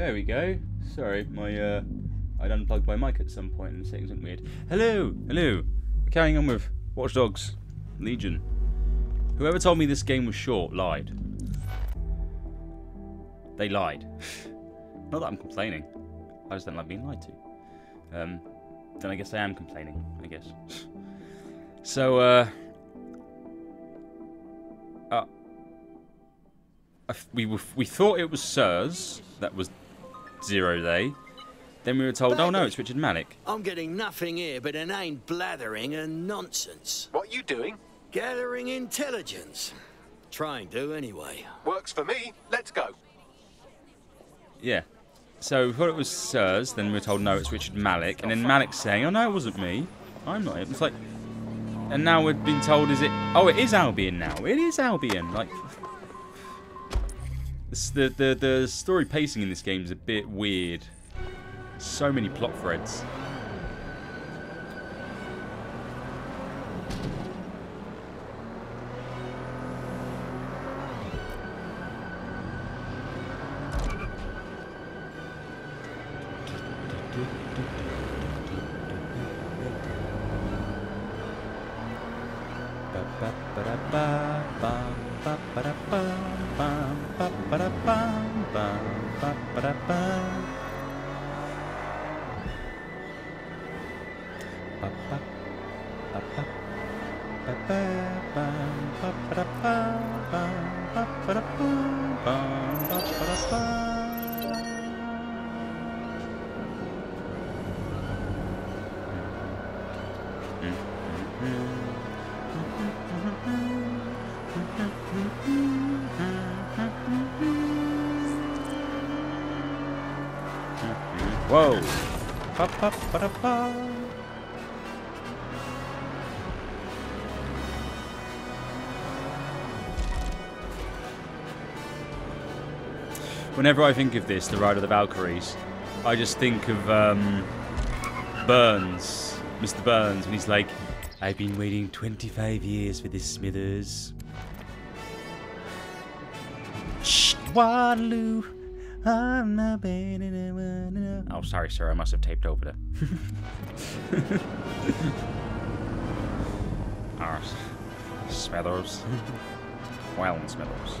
There we go. Sorry, my uh, I'd unplugged my mic at some point and the settings went weird. Hello, hello. We're carrying on with Watch Dogs Legion. Whoever told me this game was short lied. They lied. Not that I'm complaining. I just don't like being lied to. Um, then I guess I am complaining. I guess. so, uh, uh we we thought it was Sirs that was zero day. Then we were told, oh no, it's Richard Malik. I'm getting nothing here but inane blathering and nonsense. What are you doing? Gathering intelligence. Trying to, anyway. Works for me. Let's go. Yeah. So we thought it was Sirs, then we were told, no, it's Richard Malik. And then Malik saying, oh no, it wasn't me. I'm not. it. It's like... And now we've been told, is it... Oh, it is Albion now. It is Albion. Like... The, the, the story pacing in this game is a bit weird. So many plot threads. Whenever I think of this, the Ride of the Valkyries, I just think of um, Burns, Mr. Burns, when he's like, I've been waiting 25 years for this, Smithers. Waterloo. I'm not Oh, sorry, sir. I must have taped over. Our Smithers. well, Smithers.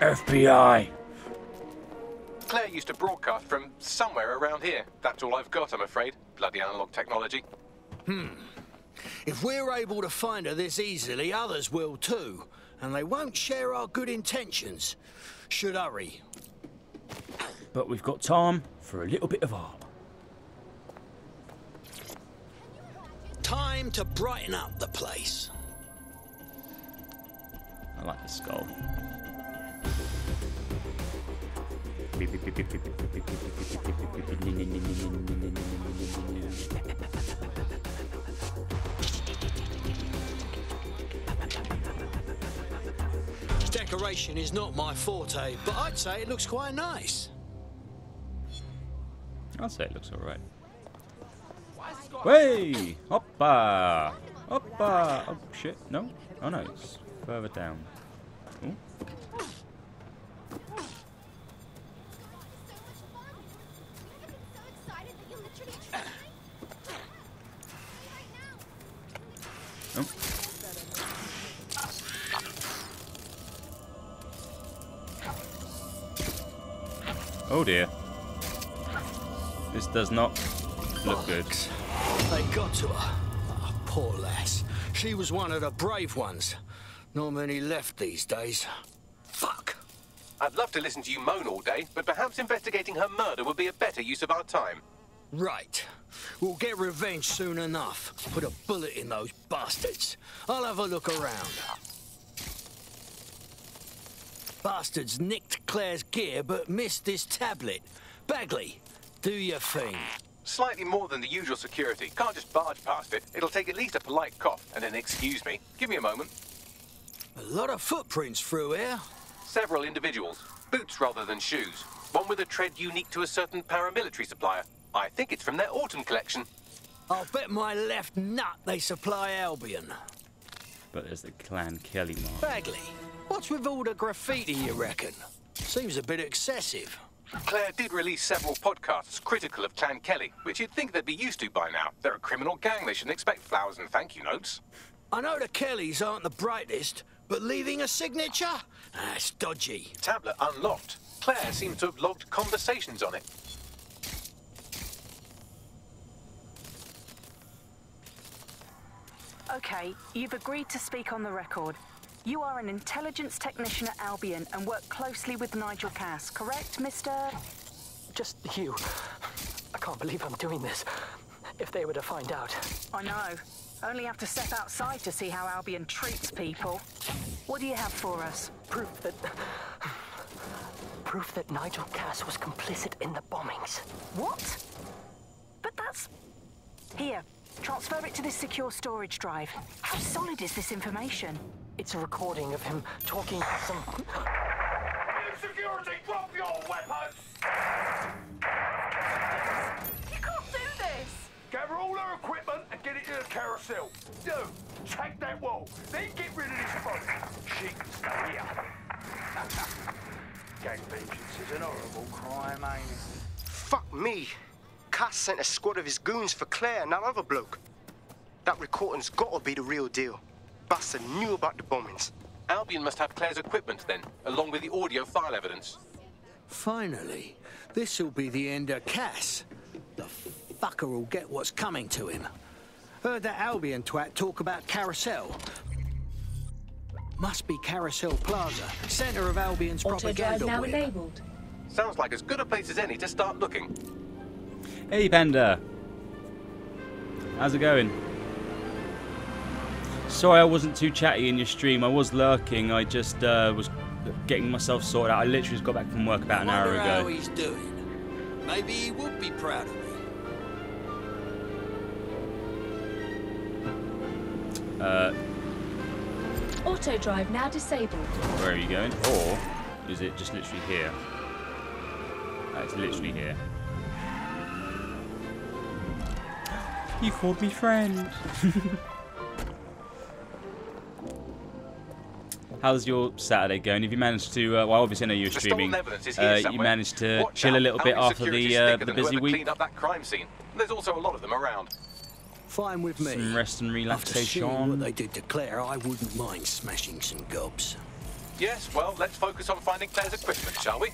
FBI. Claire used to broadcast from somewhere around here. That's all I've got, I'm afraid. Bloody analog technology. Hmm. If we're able to find her this easily, others will too. And they won't share our good intentions. Should hurry. But we've got time for a little bit of art. Time to brighten up the place. I like the skull. Decoration is not my forte, but I'd say it looks quite nice. I'll say it looks alright. Way! Hoppa! Hoppa! Oh shit, no? Oh no, it's further down. Ooh. Does not look good. They got to her. Oh, poor lass. She was one of the brave ones. Not many left these days. Fuck. I'd love to listen to you moan all day, but perhaps investigating her murder would be a better use of our time. Right. We'll get revenge soon enough. Put a bullet in those bastards. I'll have a look around. Bastards nicked Claire's gear but missed this tablet. Bagley, do your thing. Slightly more than the usual security. Can't just barge past it. It'll take at least a polite cough and an excuse me. Give me a moment. A lot of footprints through here. Several individuals. Boots rather than shoes. One with a tread unique to a certain paramilitary supplier. I think it's from their autumn collection. I'll bet my left nut they supply Albion. But there's the Clan Kelly mark. Bagley, what's with all the graffiti, you reckon? Seems a bit excessive. Claire did release several podcasts critical of Clan Kelly, which you'd think they'd be used to by now. They're a criminal gang. They shouldn't expect flowers and thank you notes. I know the Kellys aren't the brightest, but leaving a signature? Ah, That's dodgy. Tablet unlocked. Claire seems to have logged conversations on it. Okay, you've agreed to speak on the record. You are an intelligence technician at Albion and work closely with Nigel Cass, correct, Mr. Just you. I can't believe I'm doing this. If they were to find out. I know. Only have to step outside to see how Albion treats people. What do you have for us? Proof that. Proof that Nigel Cass was complicit in the bombings. What? But that's. Here, transfer it to this secure storage drive. How solid is this information? It's a recording of him talking to some. Security, drop your weapons! You can't do this! Gather all our equipment and get it to the carousel. Do. Take that wall. Then get rid of this body. She can stay here. Gang vengeance is an horrible crime, ain't it? Fuck me. Cass sent a squad of his goons for Claire and that other bloke. That recording's gotta be the real deal. Bastard knew about the bombings. Albion must have Claire's equipment then, along with the audio file evidence. Finally, this'll be the end of Cass. The fucker will get what's coming to him. Heard that Albion twat talk about Carousel. Must be Carousel Plaza, centre of Albion's Auto drive propaganda now whip. enabled. Sounds like as good a place as any to start looking. Hey, Panda. How's it going? Sorry I wasn't too chatty in your stream. I was lurking. I just uh, was getting myself sorted out. I literally just got back from work about an hour Wonder how ago. he's doing. Maybe he would be proud of me. Uh, Auto drive now disabled. where are you going? Or is it just literally here? Uh, it's literally here. You called me friend. How's your Saturday going? Have you managed to? Uh, well, obviously I know you're The streaming. is here Uh, you managed to Watch chill a little bit Albion after the uh, the busy week. up that crime scene. There's also a lot of them around. Fine with me. Some rest and After seeing what they did to Claire, I wouldn't mind smashing some gobs. Yes, well, let's focus on finding Claire's equipment, shall we?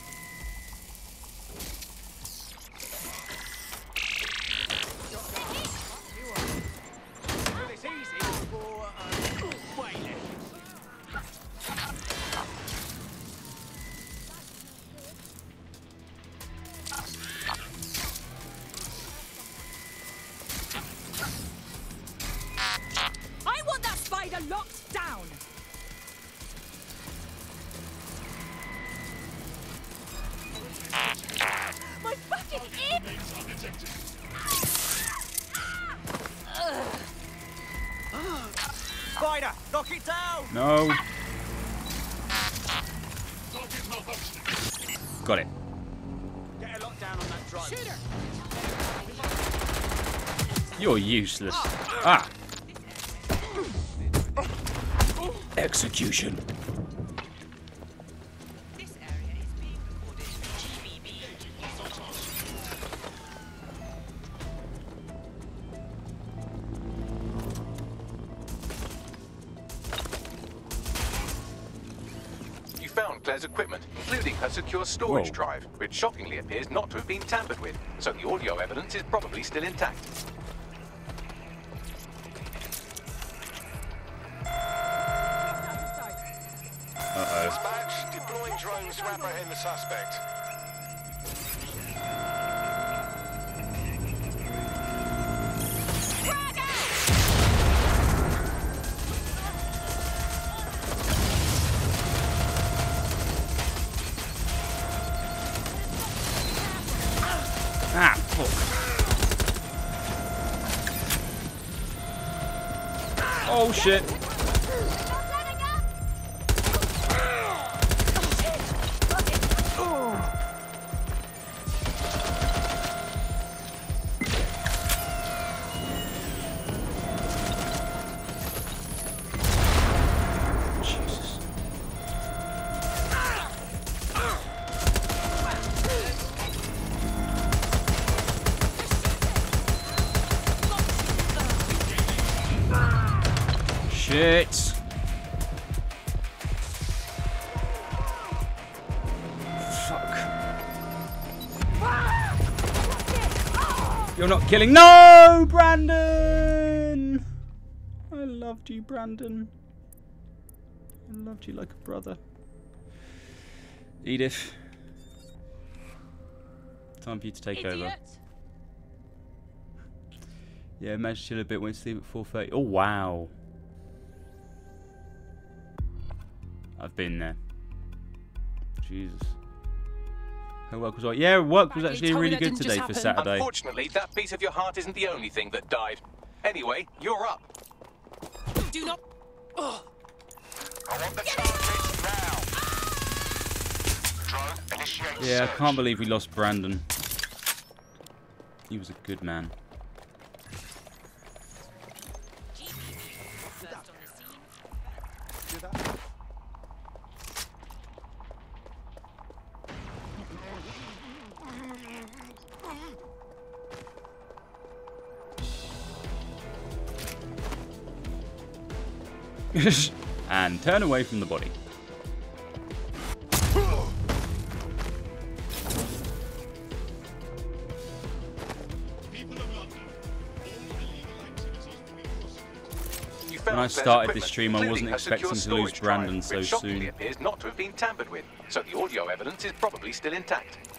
Useless. Ah. Execution. You found Claire's equipment, including her secure storage Whoa. drive, which shockingly appears not to have been tampered with, so the audio evidence is probably still intact. Killing. No, Brandon. I loved you, Brandon. I loved you like a brother. Edith. Time for you to take over. Yeah, managed to chill a bit. Went to sleep at 4.30. Oh, wow. I've been there. Jesus. Her work was all right. Yeah, work was actually tell really good today for. Saturday. Unfortunately, that piece of your heart isn't the only thing that died. Anyway, you're up. Do not. Oh, I want the target now. Drone, initiate Yeah, I can't believe we lost Brandon. He was a good man. Turn away from the body. When I started this stream, I wasn't expecting to lose Brandon so soon. appears not to have been tampered with, so the audio evidence is probably still intact.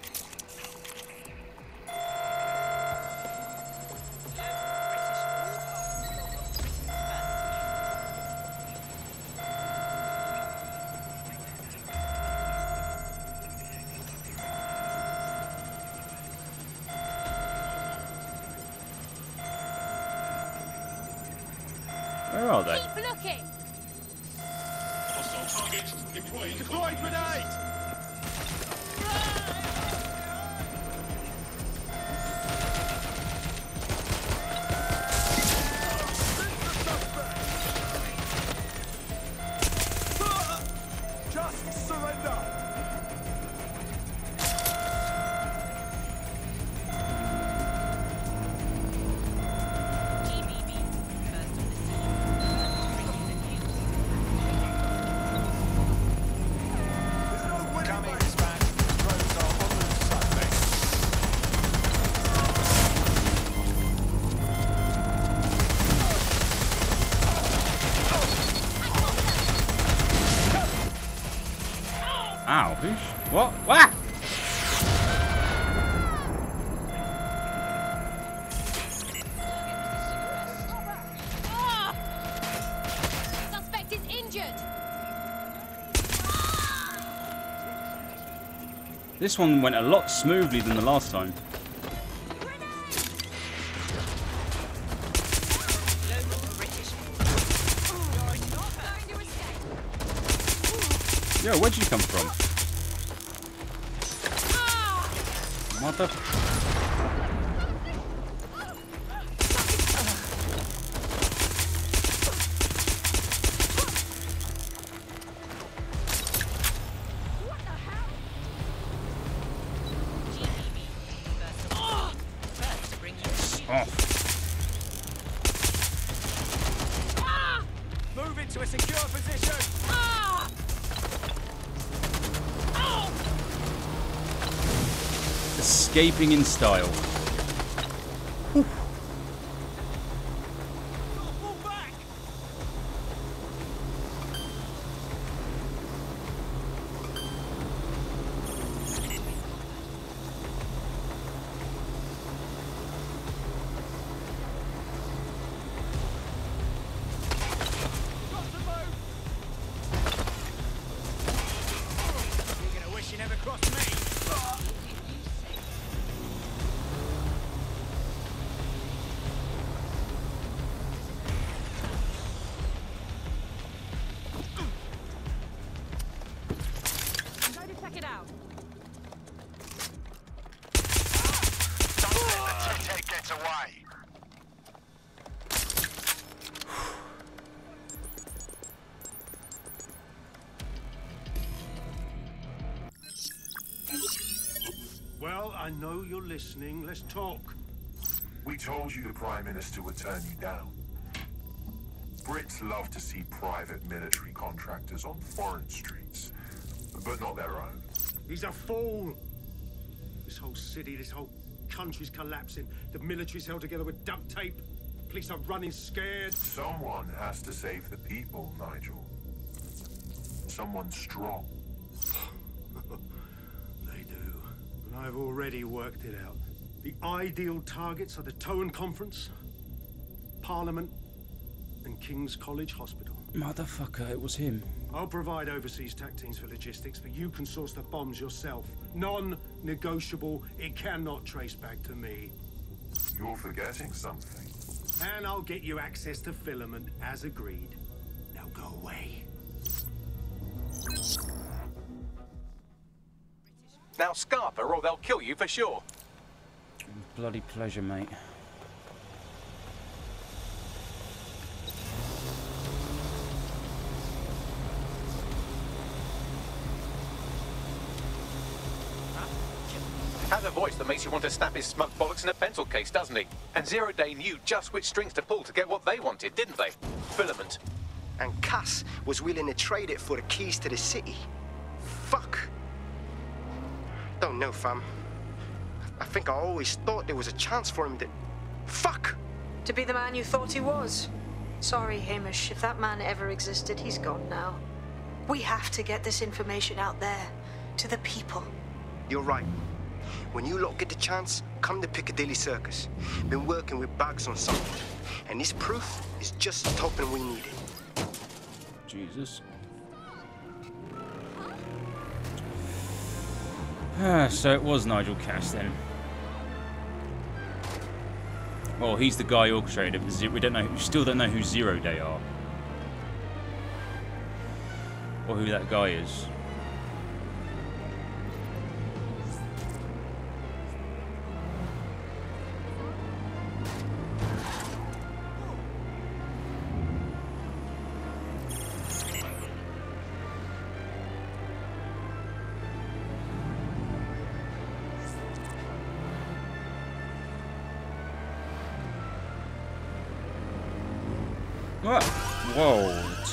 This one went a lot smoothly than the last time. Escaping in style. I know you're listening. Let's talk. We told you the Prime Minister would turn you down. Brits love to see private military contractors on foreign streets, but not their own. He's a fool. This whole city, this whole country's collapsing. The military's held together with duct tape. Police are running scared. Someone has to save the people, Nigel. Someone strong. I've already worked it out. The ideal targets are the Towan Conference, Parliament, and King's College Hospital. Motherfucker, it was him. I'll provide overseas tac teams for logistics, but you can source the bombs yourself. Non-negotiable. It cannot trace back to me. You're forgetting something. And I'll get you access to filament, as agreed. Now go away. Now scarper or they'll kill you for sure. Bloody pleasure, mate. Has a voice that makes you want to snap his smug bollocks in a pencil case, doesn't he? And Zero Day knew just which strings to pull to get what they wanted, didn't they? Filament. And Cass was willing to trade it for the keys to the city. Fuck. Don't know, fam. I think I always thought there was a chance for him to. Fuck! To be the man you thought he was. Sorry, Hamish. If that man ever existed, he's gone now. We have to get this information out there, to the people. You're right. When you lot get the chance, come to Piccadilly Circus. Been working with Bags on something. And this proof is just the token we needed. Jesus. Ah, so it was Nigel Cass then. Well, he's the guy who orchestrated it. We don't know. We still don't know who Zero Day are, or who that guy is.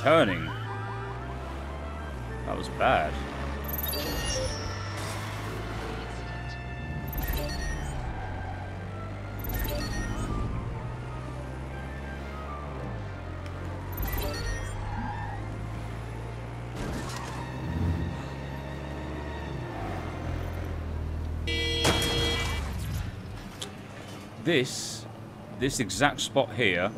Turning. That was bad. This, this exact spot here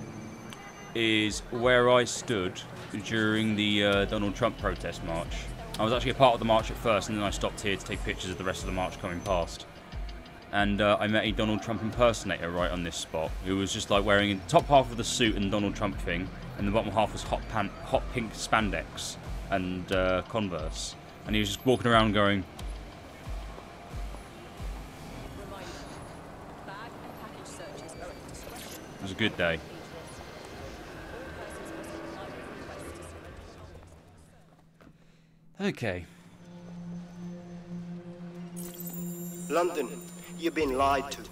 is where I stood during the uh, Donald Trump protest march. I was actually a part of the march at first, and then I stopped here to take pictures of the rest of the march coming past. And uh, I met a Donald Trump impersonator right on this spot, who was just like wearing the top half of the suit and Donald Trump thing, and the bottom half was hot, pan- hot pink spandex and uh, Converse. And he was just walking around going, it was a good day. Okay. London, you've been lied to.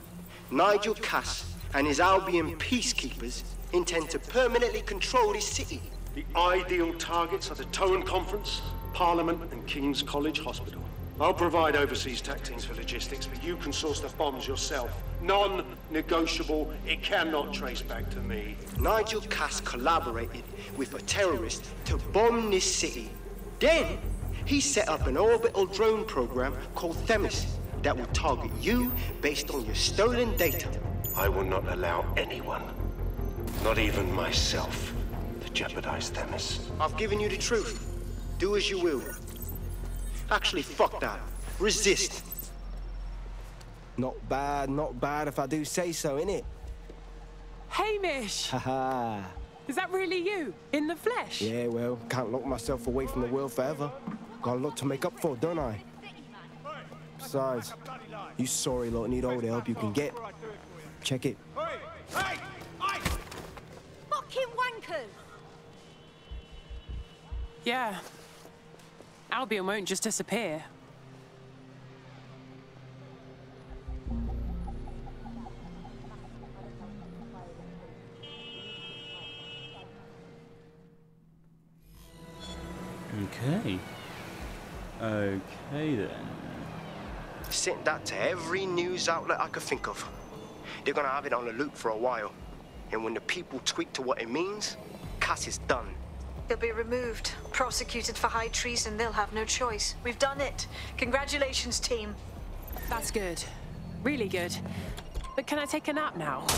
Nigel Cass and his Albion peacekeepers intend to permanently control this city. The ideal targets are the Towan Conference, Parliament, and King's College Hospital. I'll provide overseas tac teams for logistics, but you can source the bombs yourself. Non-negotiable. It cannot trace back to me. Nigel Cass collaborated with a terrorist to bomb this city. Then, he set up an orbital drone program called Themis that will target you based on your stolen data. I will not allow anyone, not even myself, to jeopardize Themis. I've given you the truth. Do as you will. Actually, fuck that. Resist. Not bad, not bad if I do say so, innit? Hamish! Haha. Is that really you? In the flesh? yeah, well, can't lock myself away from the world forever. Got a lot to make up for, don't I? Besides, you sorry lot need all the help you can get. Check it. Fucking wankers! Yeah. Albion won't just disappear. Okay. Okay then. Sent that to every news outlet I could think of. They're gonna have it on the loop for a while. And when the people tweak to what it means, Cass is done. He'll be removed, prosecuted for high treason. They'll have no choice. We've done it. Congratulations, team. That's good. Really good. But can I take a nap now?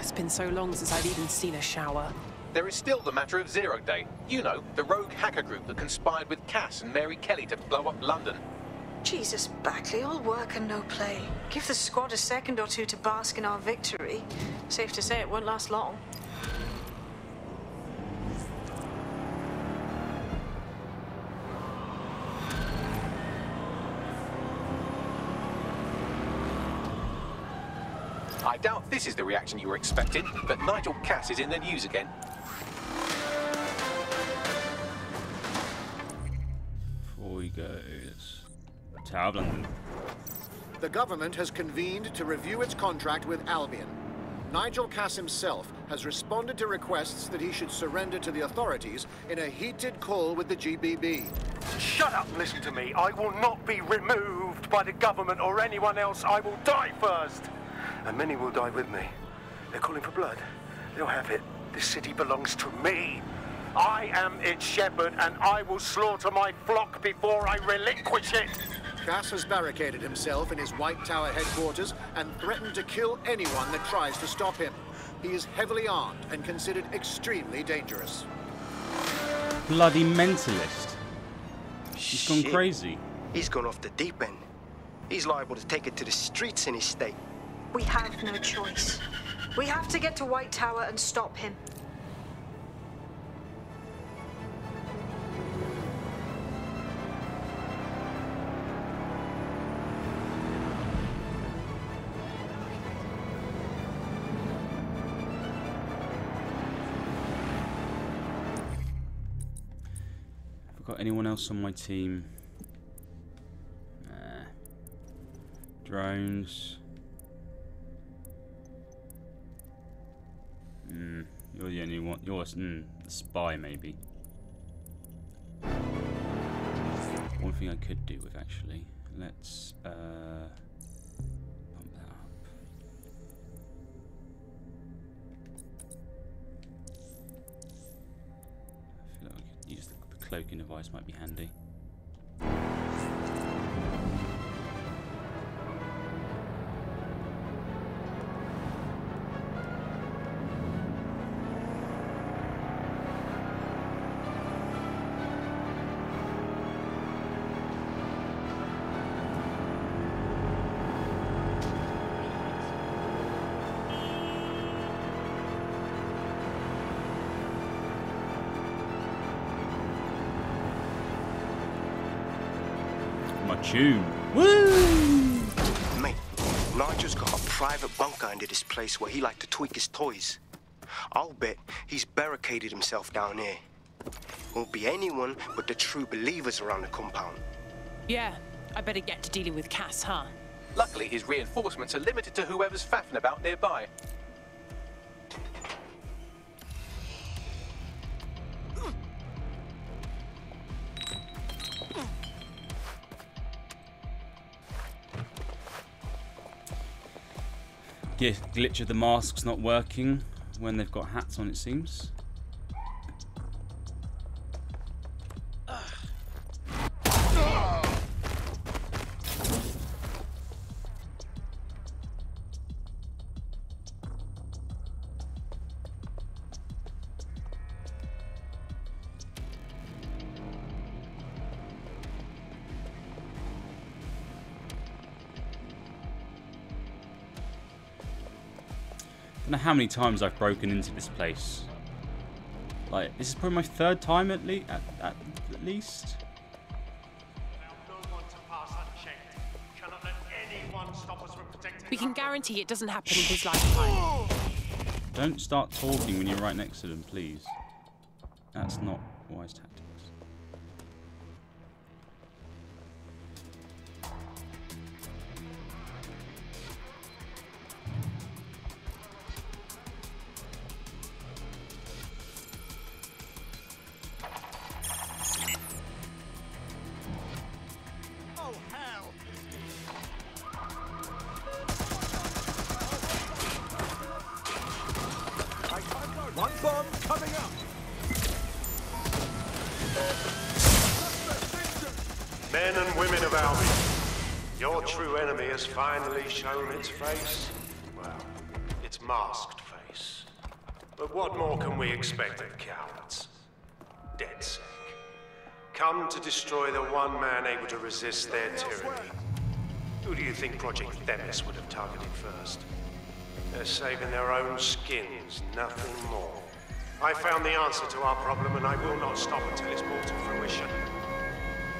It's been so long since I've even seen a shower. There is still the matter of Zero Day. You know, the rogue hacker group that conspired with Cass and Mary Kelly to blow up London. Jesus, Bagley, all work and no play. Give the squad a second or two to bask in our victory. Safe to say it won't last long. I doubt this is the reaction you were expecting, but Nigel Cass is in the news again. Before we go, let's Tower of London. The government has convened to review its contract with Albion. Nigel Cass himself has responded to requests that he should surrender to the authorities in a heated call with the GBB. Shut up listen to me. I will not be removed by the government or anyone else. I will die first. And many will die with me. They're calling for blood. They'll have it. This city belongs to me. I am its shepherd, and I will slaughter my flock before I relinquish it. Cass has barricaded himself in his White Tower headquarters and threatened to kill anyone that tries to stop him. He is heavily armed and considered extremely dangerous. Bloody mentalist. He's gone crazy. He's gone off the deep end. He's liable to take it to the streets in his state. We have no choice. We have to get to White Tower and stop him. Got anyone else on my team? Nah. Drones. Hmm. You're the only one. You're mm, spy, maybe. One thing I could do with actually. Let's uh, pump that up. I feel like we could use the cloaking device might be handy. Tune. Woo! Mate, Nigel's got a private bunker under this place where he like to tweak his toys. I'll bet he's barricaded himself down here. Won't be anyone but the true believers around the compound. Yeah, I better get to dealing with Cass, huh? Luckily, his reinforcements are limited to whoever's faffing about nearby. Glitch of the masks not working when they've got hats on, it seems. How many times I've broken into this place. Like, this is probably my third time at, le- at, at, at least. We can guarantee it doesn't happen in his lifetime. Don't start talking when you're right next to them, please. That's not wise tactics. What more can we expect of cowards? DedSec. Come to destroy the one man able to resist their tyranny. Who do you think Project Themis would have targeted first? They're saving their own skins, nothing more. I found the answer to our problem and I will not stop until it's brought to fruition.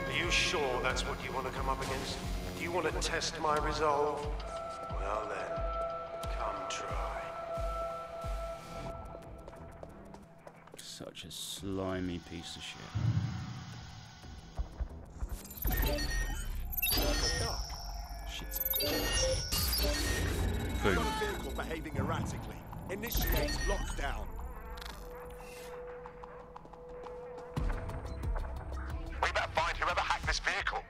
Are you sure that's what you want to come up against? Do you want to test my resolve? Well then, come try. Such a slimy piece of shit. Shit's Boom. Vehicle behaving erratically. Initiate lockdown. We better find whoever hacked this vehicle.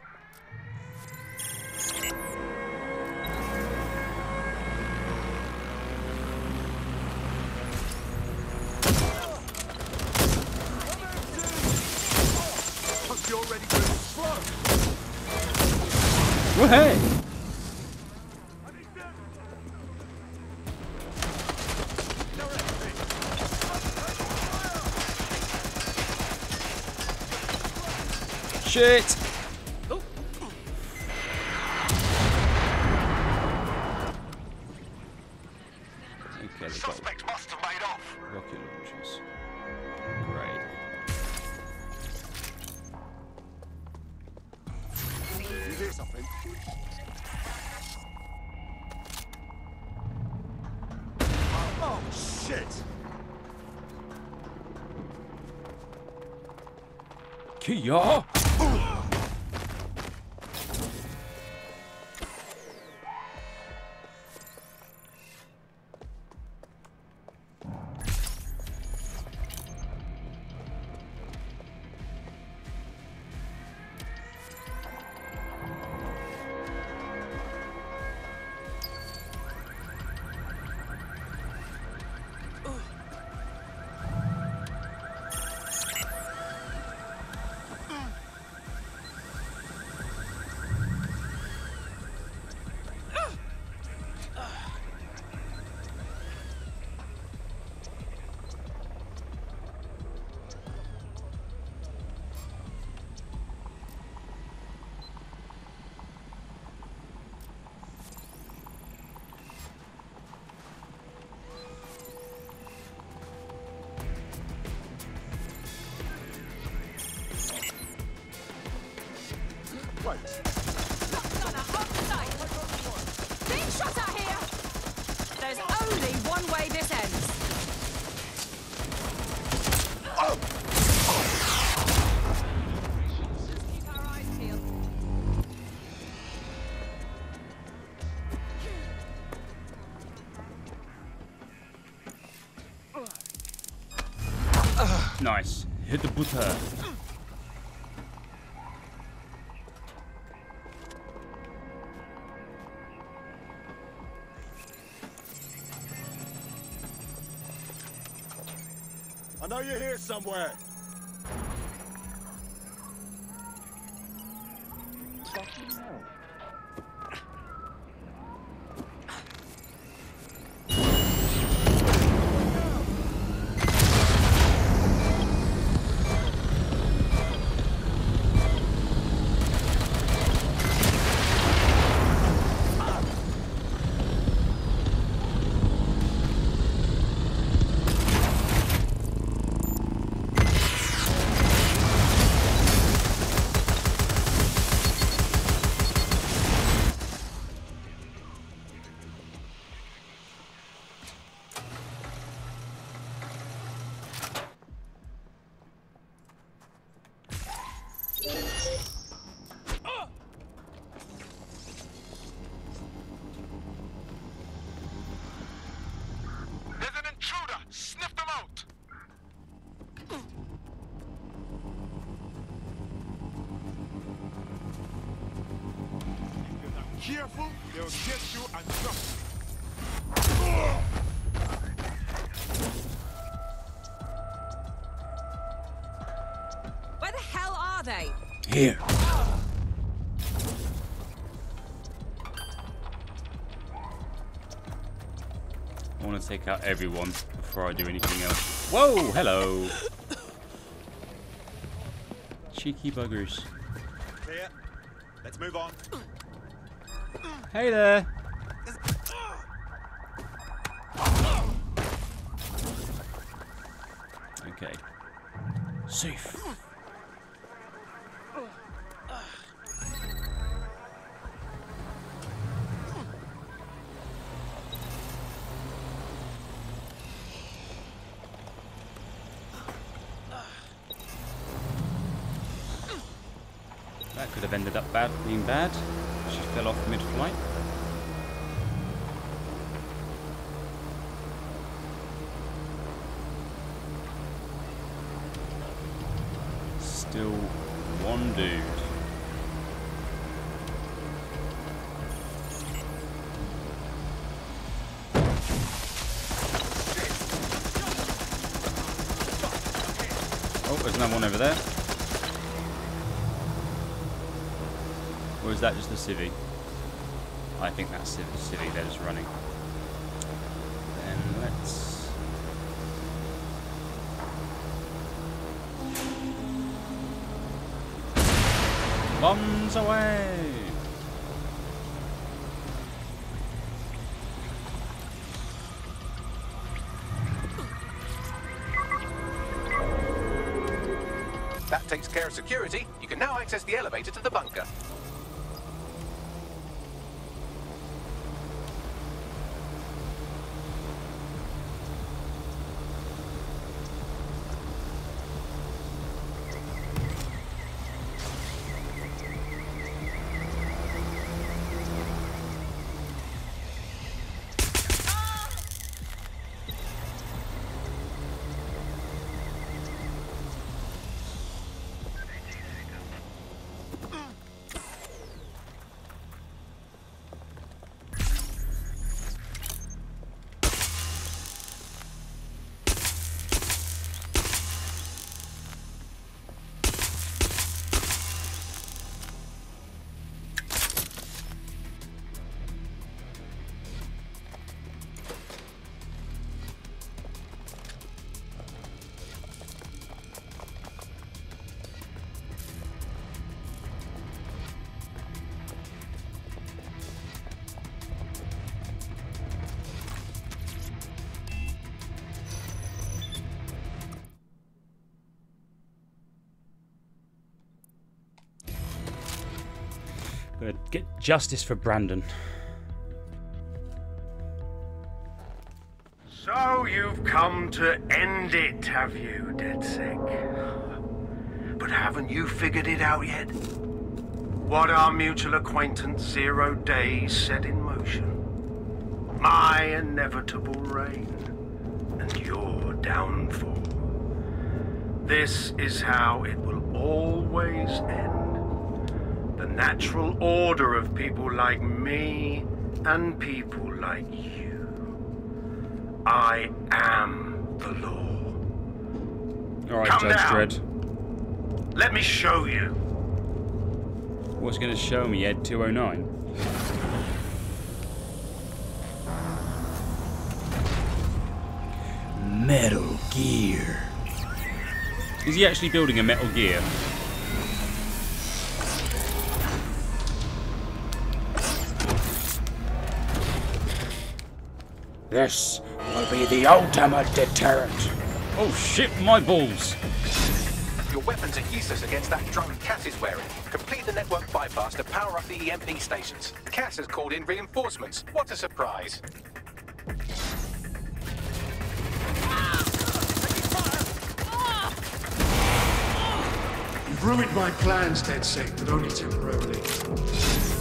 You're ready to explode. Well, hey! Shit! You something? Oh, shit! Kia! Nice. Hit the butter. I know you're here somewhere. careful, they'll get you and jump. Where the hell are they? Here. I want to take out everyone before I do anything else. Whoa, hello. Cheeky buggers. Clear. Let's move on. Hey there! Okay. Safe. That could have ended up bad, being bad. Still one dude. Oh, there's another one over there. Or is that just the civvy? I think that's civ civvy that is running. Bombs away! That takes care of security. You can now access the elevator to the bunker. Justice for Brandon. So you've come to end it, have you, DedSec? But haven't you figured it out yet? What our mutual acquaintance Zero Day set in motion? My inevitable reign and your downfall. This is how it will always end. The natural order of people like me and people like you. I am the law. Alright, Come Judge down. Dredd. Let me show you. What's gonna show me, Ed 209? Metal Gear. Is he actually building a Metal Gear? This will be the ultimate deterrent. Oh shit, my balls! Your weapons are useless against that drone Cass is wearing. Complete the network bypass to power up the EMP stations. Cass has called in reinforcements. What a surprise. You've ruined my plans, DedSec, but only temporarily.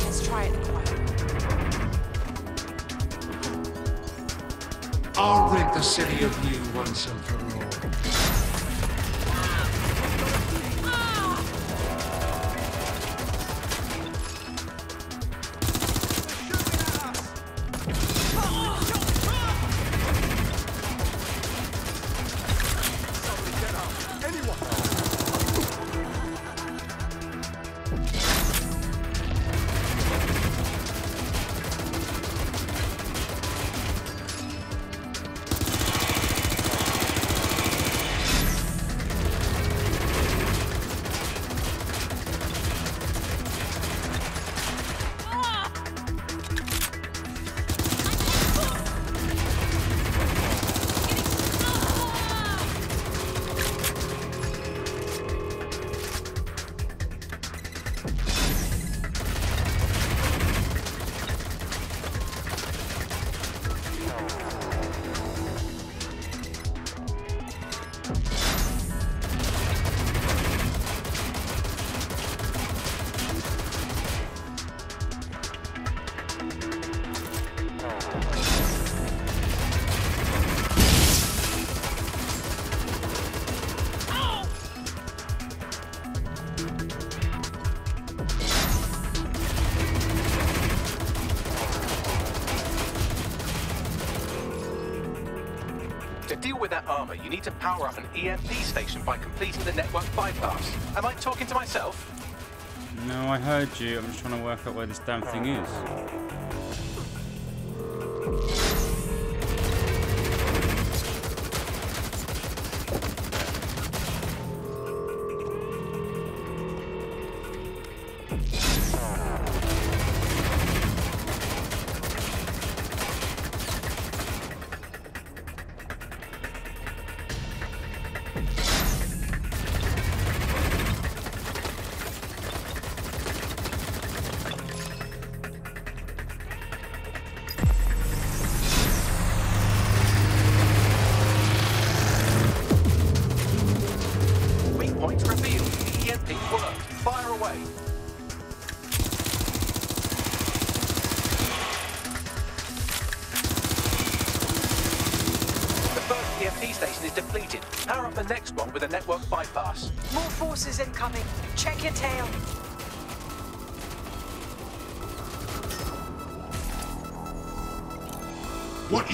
Let's try it quietly. I'll rid the city of you once and for all. You need to power up an EMP station by completing the network bypass. Am I talking to myself? No, I heard you. I'm just trying to work out where this damn thing is.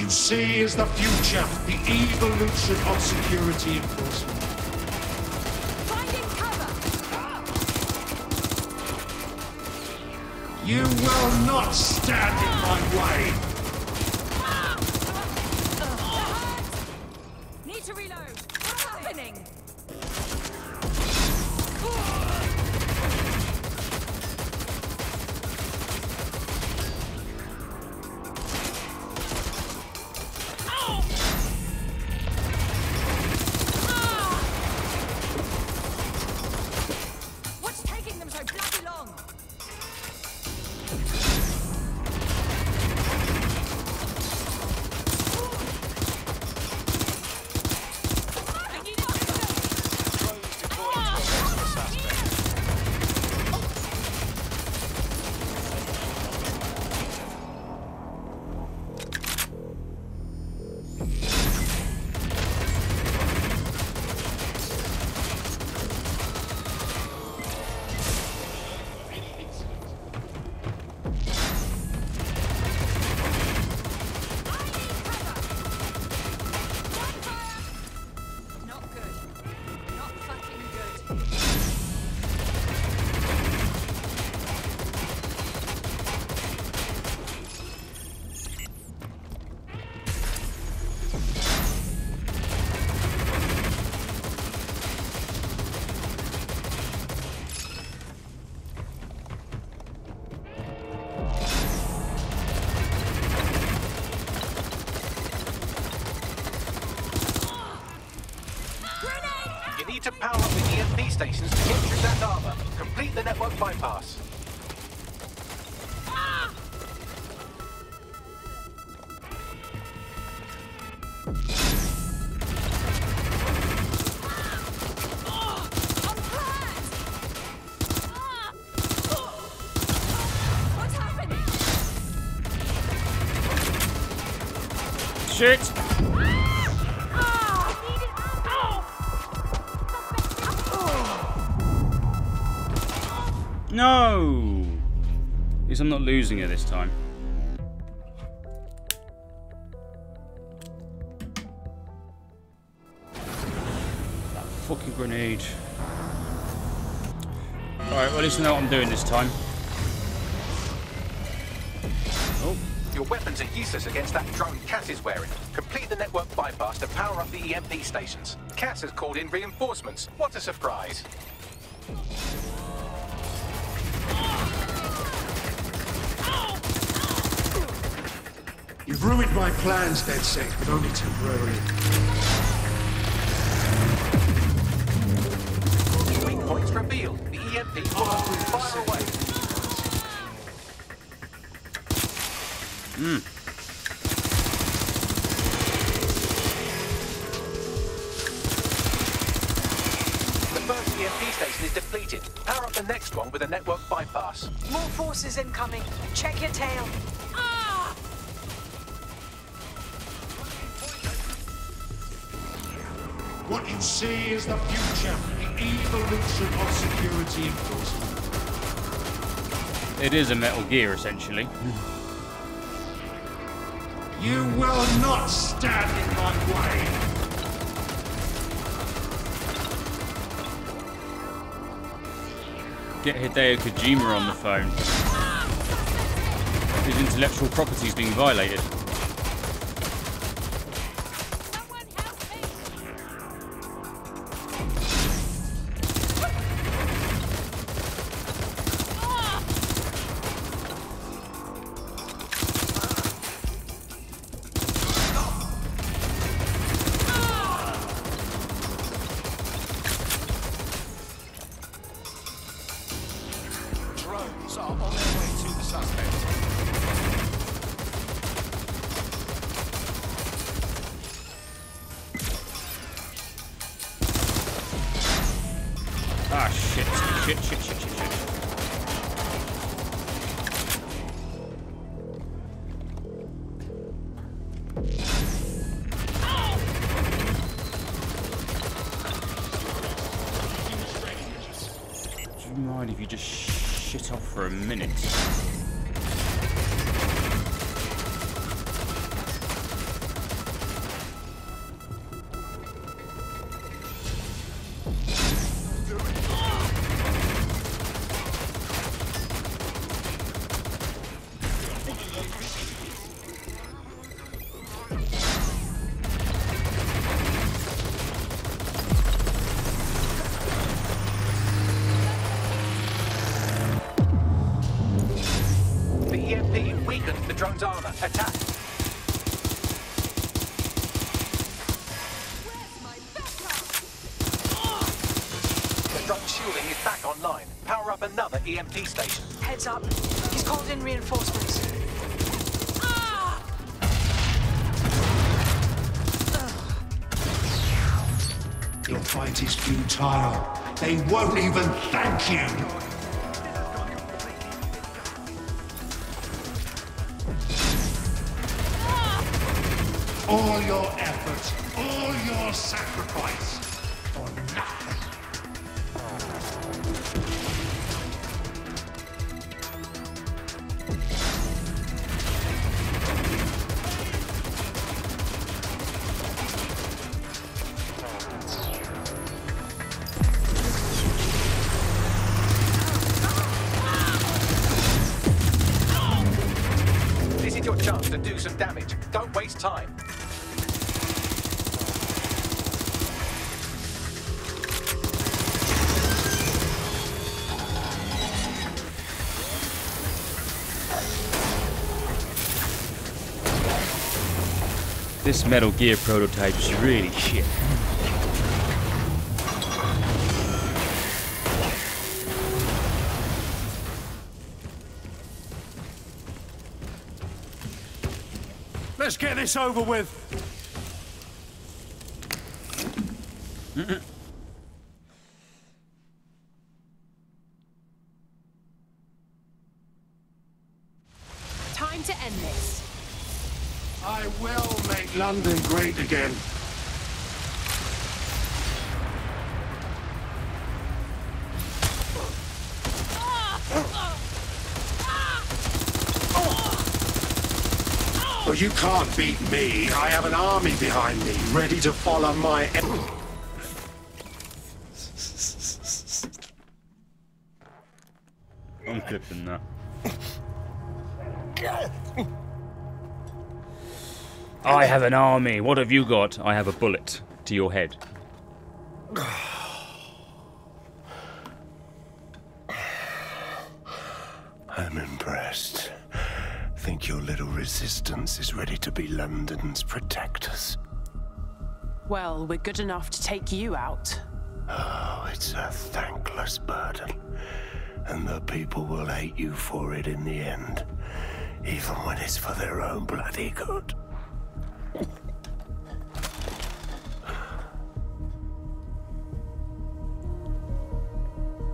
You see is the future, the evolution of security enforcement. You will not stand in my way. To power up the EMP stations to get through that armor. Complete the network bypass. Shit! No! At least I'm not losing it this time. That fucking grenade. Alright, well at least I know what I'm doing this time. Oh, Your weapons are useless against that drone Cass is wearing. Complete the network bypass to power up the EMP stations. Cass has called in reinforcements. What a surprise. Ruined my plans, DedSec, but only temporarily. the future, the evolution of security enforcement. It is a Metal Gear, essentially. You will not stand in my way! Get Hideo Kojima on the phone. His intellectual property is being violated. All your efforts, all your sacrifice Metal Gear prototype is really shit. Let's get this over with. Beat me. I have an army behind me, ready to follow my. I'm clipping that. I have an army. What have you got? I have a bullet to your head. I'm impressed. Think your little resistance is ready to be London's protectors. Well, we're good enough to take you out. Oh, it's a thankless burden. And the people will hate you for it in the end. Even when it's for their own bloody good.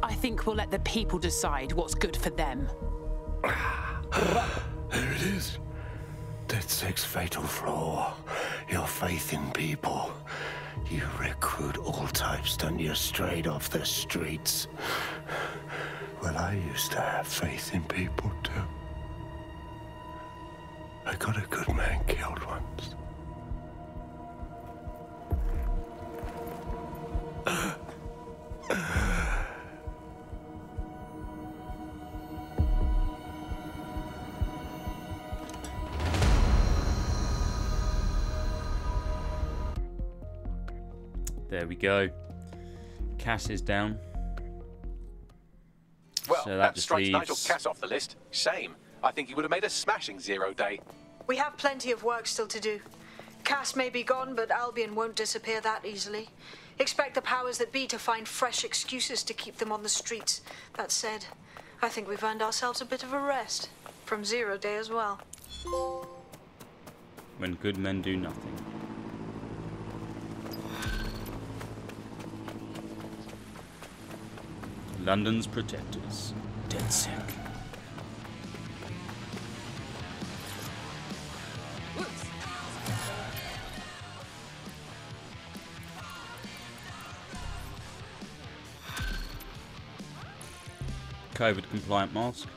I think we'll let the people decide what's good for them. There it is. DedSec's fatal flaw. Your faith in people. You recruit all types, don't you, straight off the streets. Well, I used to have faith in people, too. I got a good man killed once. There we go. Cass is down. Well, So that that, just strikes leaves- Nigel Cass off the list. Shame. I think he would have made a smashing zero day. We have plenty of work still to do. Cass may be gone, but Albion won't disappear that easily. Expect the powers that be to find fresh excuses to keep them on the streets. That said, I think we've earned ourselves a bit of a rest. From Zero Day as well. When good men do nothing. London's protectors. DedSec. COVID compliant mask.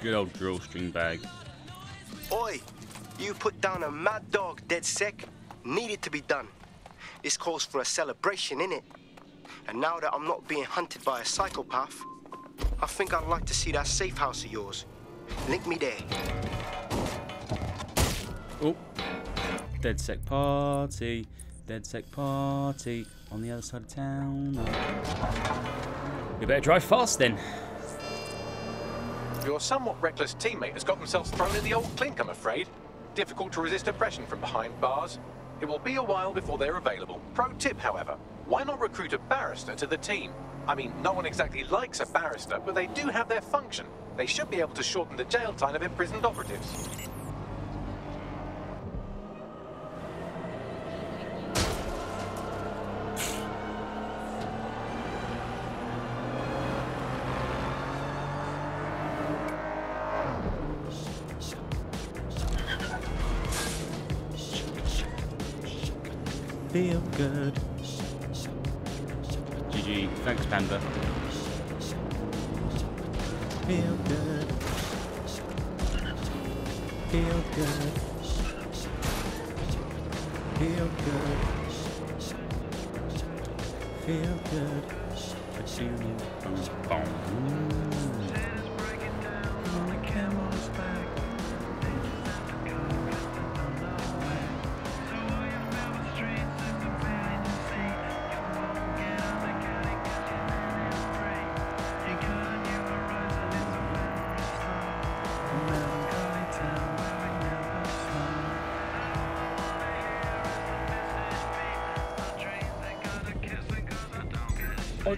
Good old drill string bag. Oi, you put down a mad dog, DedSec. Needed to be done. This calls for a celebration, innit? And now that I'm not being hunted by a psychopath, I think I'd like to see that safe house of yours. Link me there. Oh. DedSec party. DedSec party. On the other side of town. We better drive fast then. Your somewhat reckless teammate has got themselves thrown in the old clink, I'm afraid. Difficult to resist oppression from behind bars. It will be a while before they're available. Pro tip, however, why not recruit a barrister to the team? I mean, no one exactly likes a barrister, but they do have their function. They should be able to shorten the jail time of imprisoned operatives.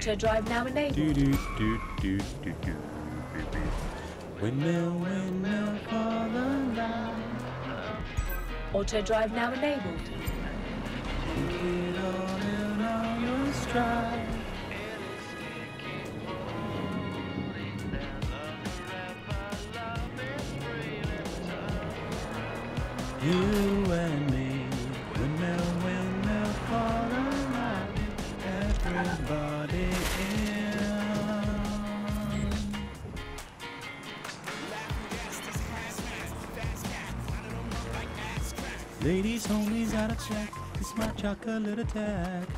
Auto drive now enabled. Do do do do do do. Windmill, windmill for the line. Auto drive now enabled. All in your stride. Chocolate attack.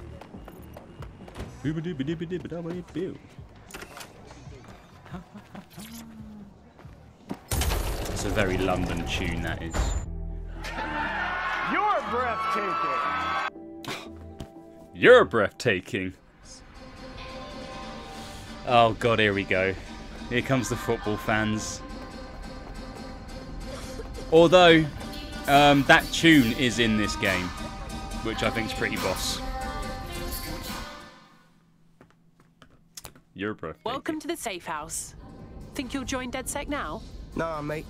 It's a very London tune, that is. You're breathtaking. You're breathtaking. Oh god, here we go. Here comes the football fans. Although, um, that tune is in this game, which I think is pretty boss. You're breathtaking. Welcome to the safe house. Think you'll join DedSec now? Nah, mate.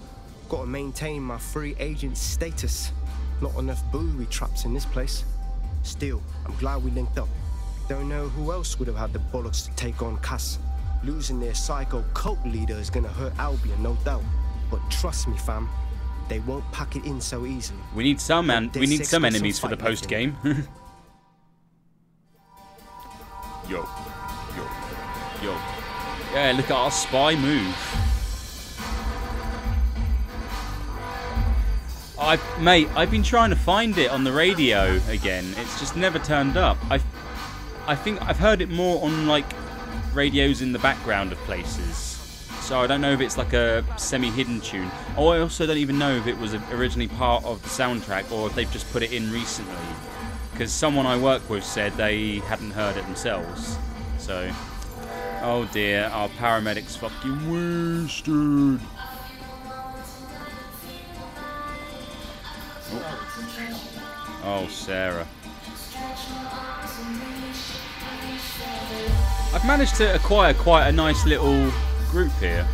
Gotta maintain my free agent status. Not enough booby traps in this place. Still, I'm glad we linked up. Don't know who else would have had the bollocks to take on Cass. Losing their psycho cult leader is gonna hurt Albion, no doubt. But trust me, fam, they won't pack it in so easily. We need some man. Dead We need some enemies for the post game. yo, yo, yo. Yeah, look at our spy move. I, mate, I've been trying to find it on the radio again. It's just never turned up. I, I think I've heard it more on like radios in the background of places. So I don't know if it's like a semi-hidden tune. Or I also don't even know if it was originally part of the soundtrack or if they've just put it in recently. Because someone I work with said they hadn't heard it themselves. So, oh dear, our paramedics fucking wasted. Oh, Sarah. I've managed to acquire quite a nice little group here.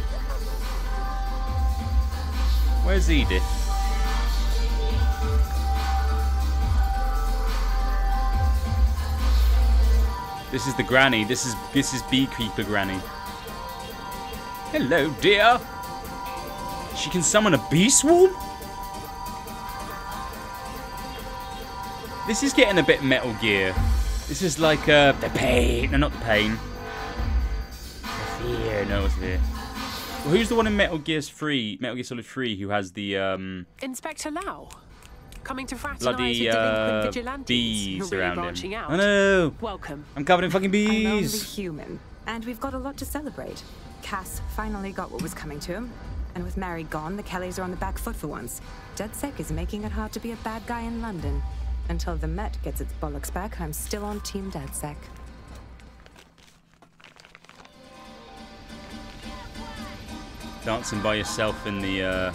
Where's Edith? This is the granny. This is this is beekeeper granny. Hello, dear. She can summon a bee swarm? This is getting a bit Metal Gear. This is like uh, the pain. No, not the pain. The fear. No, it's fear. Well, who's the one in Metal Gear 3, Metal Gear Solid 3, who has the um, Inspector Lau, coming to fraternise bloody with delinquent uh, vigilantes. bees You're really around him? out. I know. Welcome. I'm covered in fucking bees. I'm only human, and we've got a lot to celebrate. Cass finally got what was coming to him, and with Mary gone, the Kellys are on the back foot for once. DedSec is making it hard to be a bad guy in London. Until the Met gets its bollocks back, I'm still on Team DedSec. Dancing by yourself in the uh,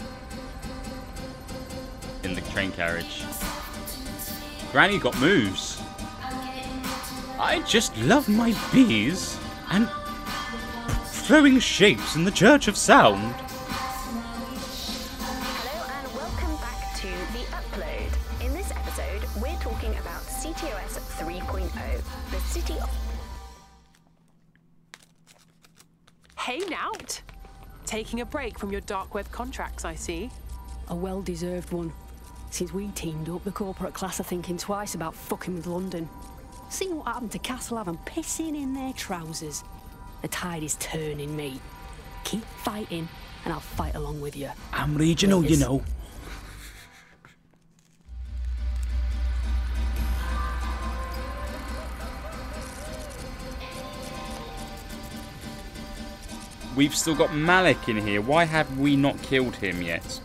in the train carriage. Granny got moves. I just love my bees and throwing shapes in the Church of Sound. Hello and welcome back to The Upload. In this episode, we're talking about CTOS 3.0, the city of. Hey, Nout. Taking a break from your dark web contracts, I see. A well deserved one. Since we teamed up, the corporate class are thinking twice about fucking with London. See what happened to Castlehaven pissing in their trousers. The tide is turning, mate. Keep fighting, and I'll fight along with you. I'm regional, you know. We've still got Malik in here. Why have we not killed him yet?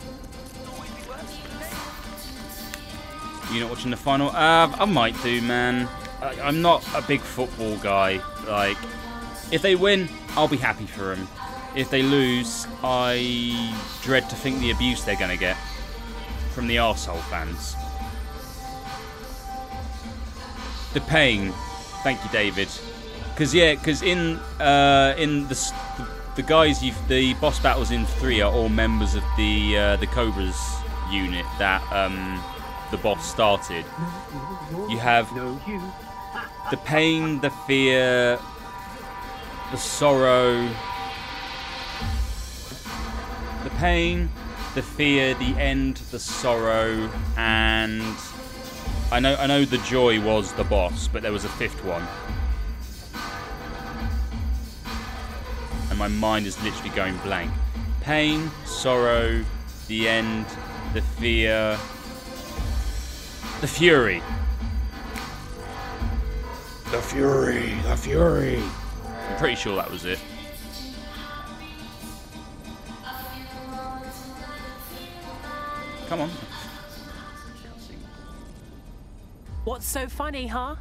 You're not watching the final? Uh, I might do, man. I, I'm not a big football guy. Like, if they win, I'll be happy for them. If they lose, I dread to think the abuse they're going to get from the arsehole fans. The pain. Thank you, David. Because yeah, because in uh, in the, the guys you the boss battles in three are all members of the uh, the Cobras unit that um, the boss started. You have the pain, the fear, the sorrow, the pain, the fear, the end, the sorrow, and I know I know the joy was the boss, but there was a fifth one. And my mind is literally going blank. Pain, sorrow, the end, the fear, the fury. The fury, the fury. I'm pretty sure that was it. Come on. What's so funny, huh?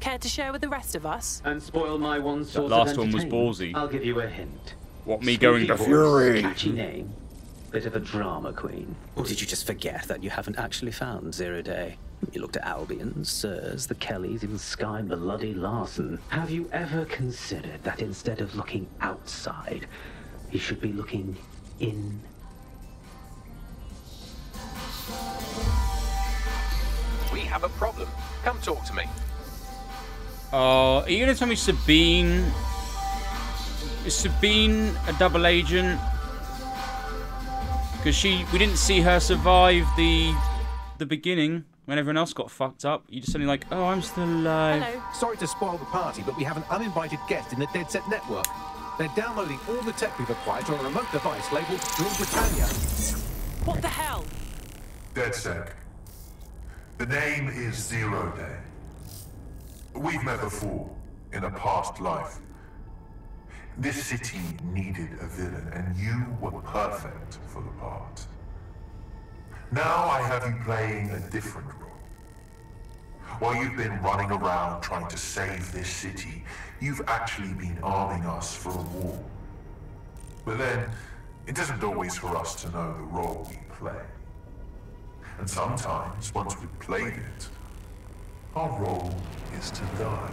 Care to share with the rest of us? And spoil my one source Last one was ballsy. I'll give you a hint. What me going to Fury? Catchy name. Bit of a drama queen. Or did you just forget that you haven't actually found Zero Day? You looked at Albion, Sirs, the Kellys, even Skye Bloody Larsen. Have you ever considered that instead of looking outside, you should be looking in? We have a problem. Come talk to me. Oh, are you gonna tell me Sabine? Is Sabine a double agent? Because she, we didn't see her survive the the beginning when everyone else got fucked up. You just suddenly like, oh, I'm still alive. Hello. Sorry to spoil the party, but we have an uninvited guest in the DedSec network. They're downloading all the tech we've acquired to a remote device labeled Rule Britannia. What the hell? DedSec. The name is Zero Day. We've met before, in a past life. This city needed a villain, and you were perfect for the part. Now I have you playing a different role. While you've been running around trying to save this city, you've actually been arming us for a war. But then, it isn't always for us to know the role we play. And sometimes, once we've played it, our role is to die.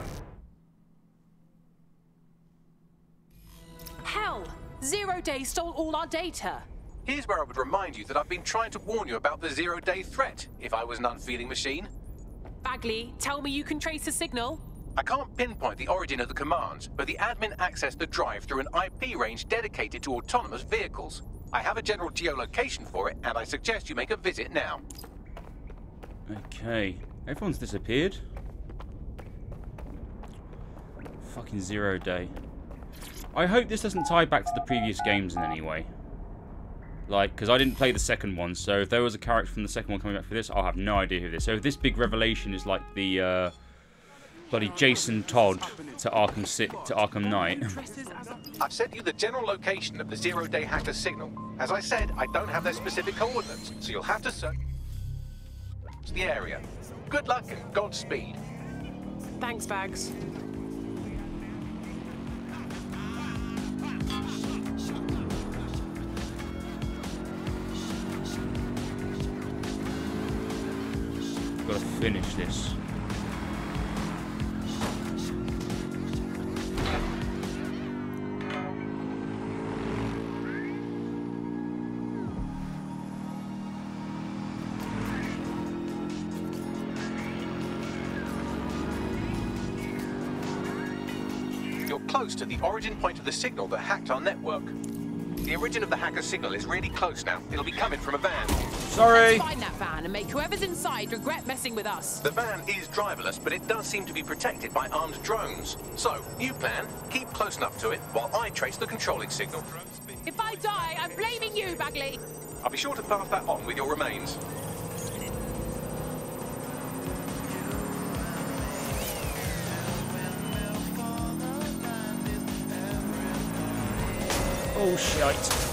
Hell! Zero Day stole all our data. Here's where I would remind you that I've been trying to warn you about the zero-day threat, if I was an unfeeling machine. Bagley, tell me you can trace the signal. I can't pinpoint the origin of the commands, but the admin accessed the drive through an IP range dedicated to autonomous vehicles. I have a general geolocation for it, and I suggest you make a visit now. Okay, everyone's disappeared. Fucking zero day. I hope this doesn't tie back to the previous games in any way. Like, because I didn't play the second one, so if there was a character from the second one coming back for this, I'll have no idea who this. is. So if this big revelation is like the uh, bloody Jason Todd to Arkham City to Arkham Knight. I've sent you the general location of the zero-day hacker signal. As I said, I don't have their specific coordinates, so you'll have to search the area. Good luck and Godspeed. Thanks, Bags. Gotta finish this. The origin point of the signal that hacked our network. The origin of the hacker signal is really close now. It'll be coming from a van. Sorry. Let's find that van and make whoever's inside regret messing with us. The van is driverless, but it does seem to be protected by armed drones. So, new plan, keep close enough to it while I trace the controlling signal. If I die, I'm blaming you, Bagley. I'll be sure to pass that on with your remains. Oh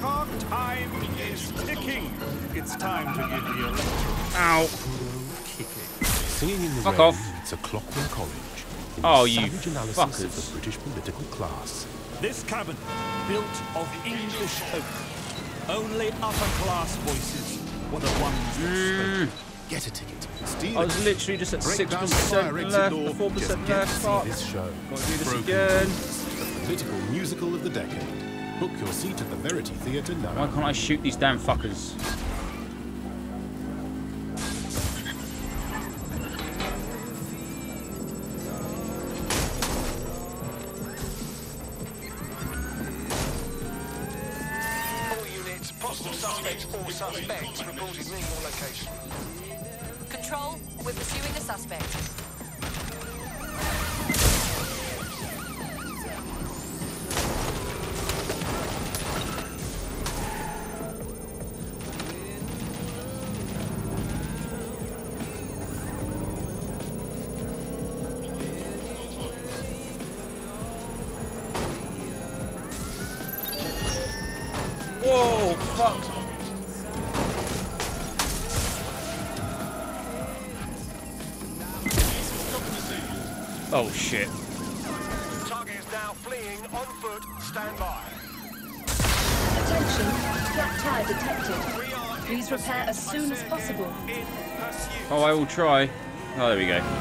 tick tock, time is ticking. It's time to give the electric Ow. kicking. Singing in the Fuck rain, off. It's a Clockwork College. in Oh, the you savage analysis fuckers. of the British political class. This cabin, built of English oak. Only upper class voices were the ones that spoke. Mm. Get a ticket. I was literally just at six down the fire percent exit left, door, four percent get left. to see Fuck. this show. Gotta do this Broken again. The political musical of the decade. Book your seat at the Verity Theatre now. Why can't I shoot these damn fuckers? Repair as soon as possible. Oh, I will try. Oh, there we go.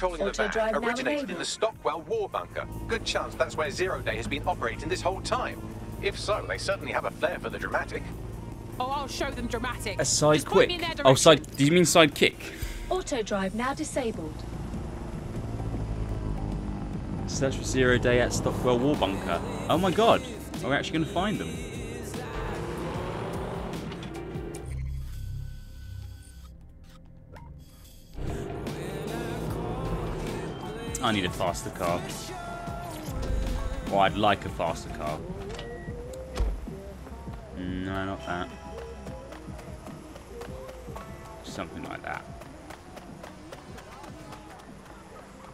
Signal controlling the van drive originated in the Stockwell war bunker. Good chance that's where Zero Day has been operating this whole time. If so, they certainly have a flair for the dramatic. Oh, I'll show them dramatic. A side Just point me quick. in their Oh, direction. side. Do you mean side kick? Auto drive now disabled. Search for zero day at Stockwell War Bunker. Oh my god. Are we actually going to find them? I need a faster car. Or I'd like a faster car. No, not that. Something like that.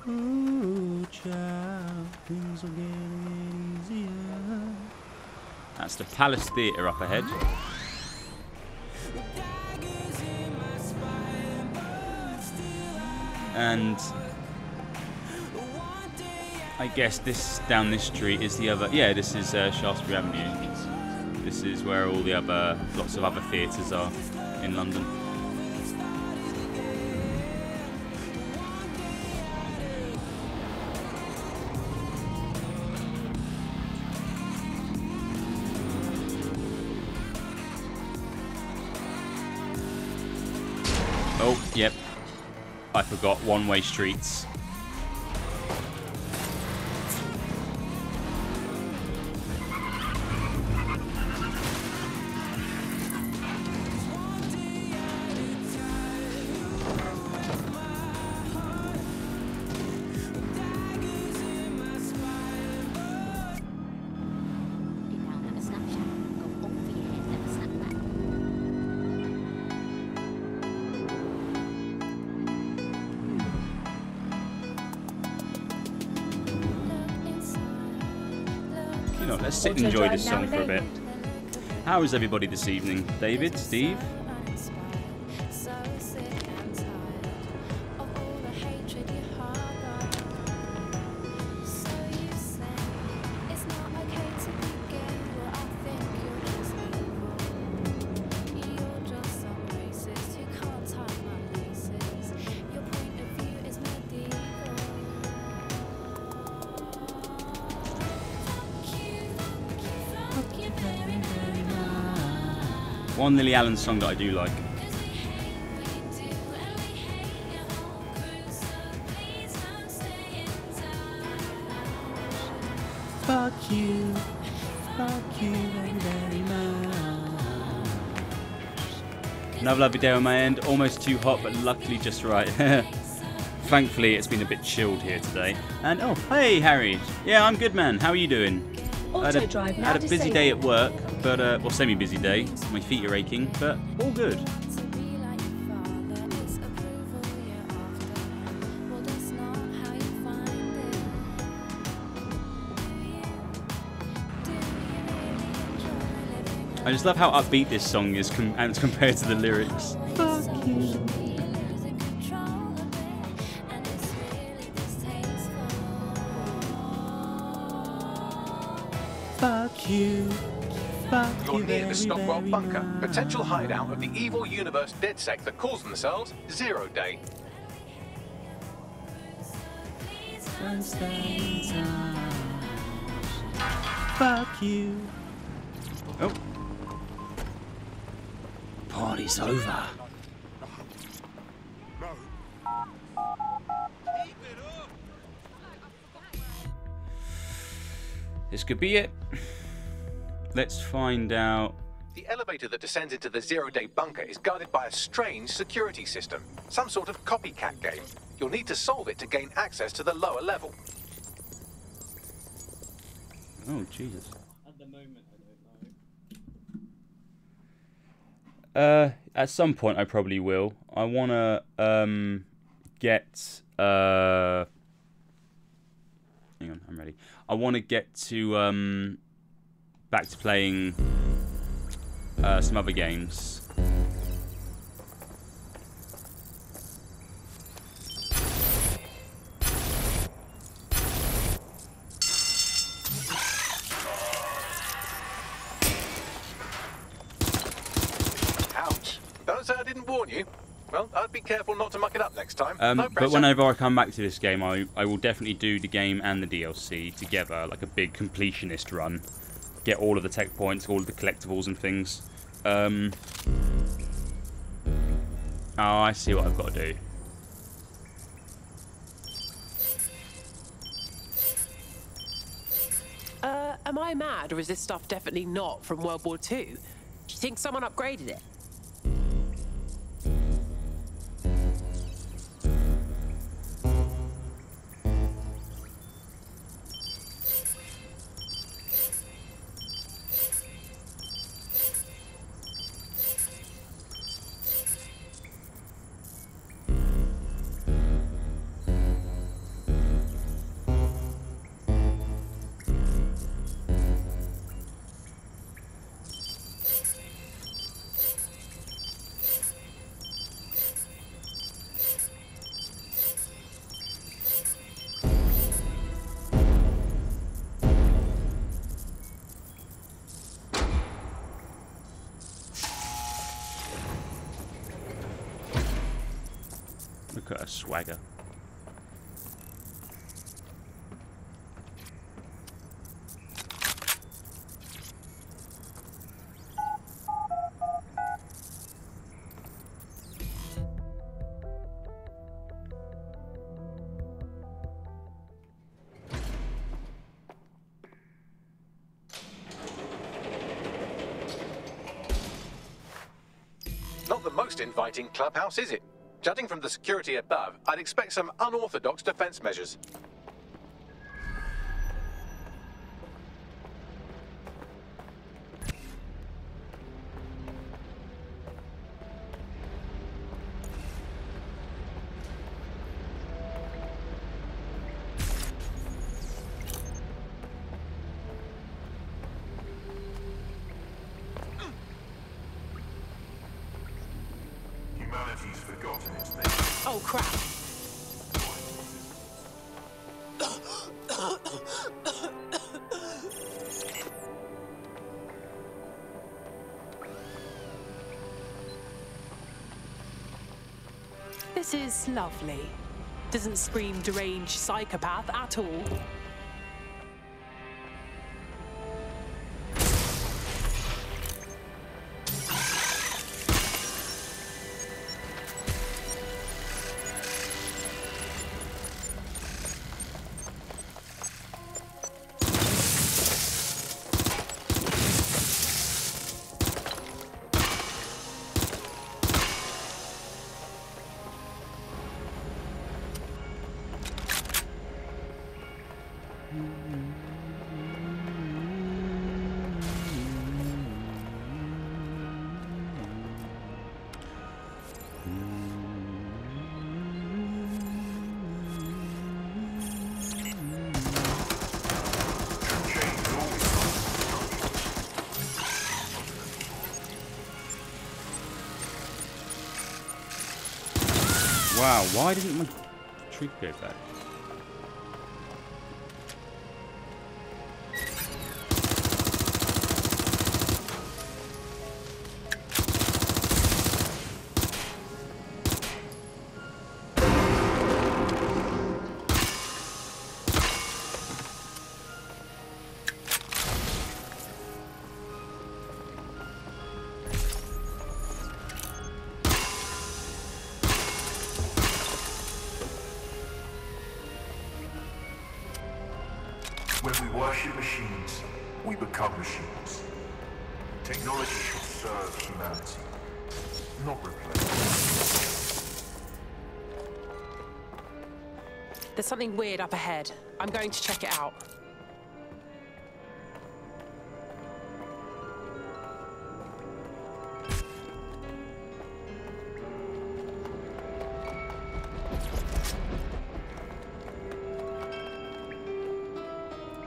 Ooh, child, things will get easier. That's the Palace Theatre up ahead. And I guess this down this street is the other. Yeah, this is uh, Shaftesbury Avenue. This is where all the other, lots of other theatres are in London. Oh, yep. I forgot one-way streets. Let's sit and enjoy this song for a bit. How is everybody this evening? David, Steve? One Lily Allen song that I do like. Fuck you. Fuck you very, much. Another lovely day on my end. Almost too hot, but luckily just right. Thankfully, it's been a bit chilled here today. And oh, hey, Harry. Yeah, I'm good, man. How are you doing? I had a, drive had a busy day at work, but uh, well, semi-busy day. My feet are aching, but all good. I just love how upbeat this song is com- compared to the lyrics. You're near the Stockwell bunker, potential hideout of the evil universe DedSec that calls themselves Zero Day. Fuck you. Oh. Party's over. This could be it. Let's find out The elevator that descends into the zero-day bunker is guarded by a strange security system. Some sort of copycat game. You'll need to solve it to gain access to the lower level. Oh, Jesus. At the moment, I don't know. Uh, at some point, I probably will. I want to um, get. Uh, hang on, I'm ready. I want to get to um, back to playing uh, some other games. Ouch. Don't say I didn't warn you. Well, I'd be careful not to muck it up next time. Um, no but whenever I come back to this game, I, I will definitely do the game and the DLC together, like a big completionist run. Get all of the tech points, all of the collectibles and things. Um, oh, I see what I've got to do. Uh, am I mad, or is this stuff definitely not from World War II? Do you think someone upgraded it? Swagger. Not the most inviting clubhouse, is it? Judging from the security above, I'd expect some unorthodox defense measures. This is lovely. Doesn't scream deranged psychopath at all. Wow, why didn't my trigger go back? There's something weird up ahead. I'm going to check it out.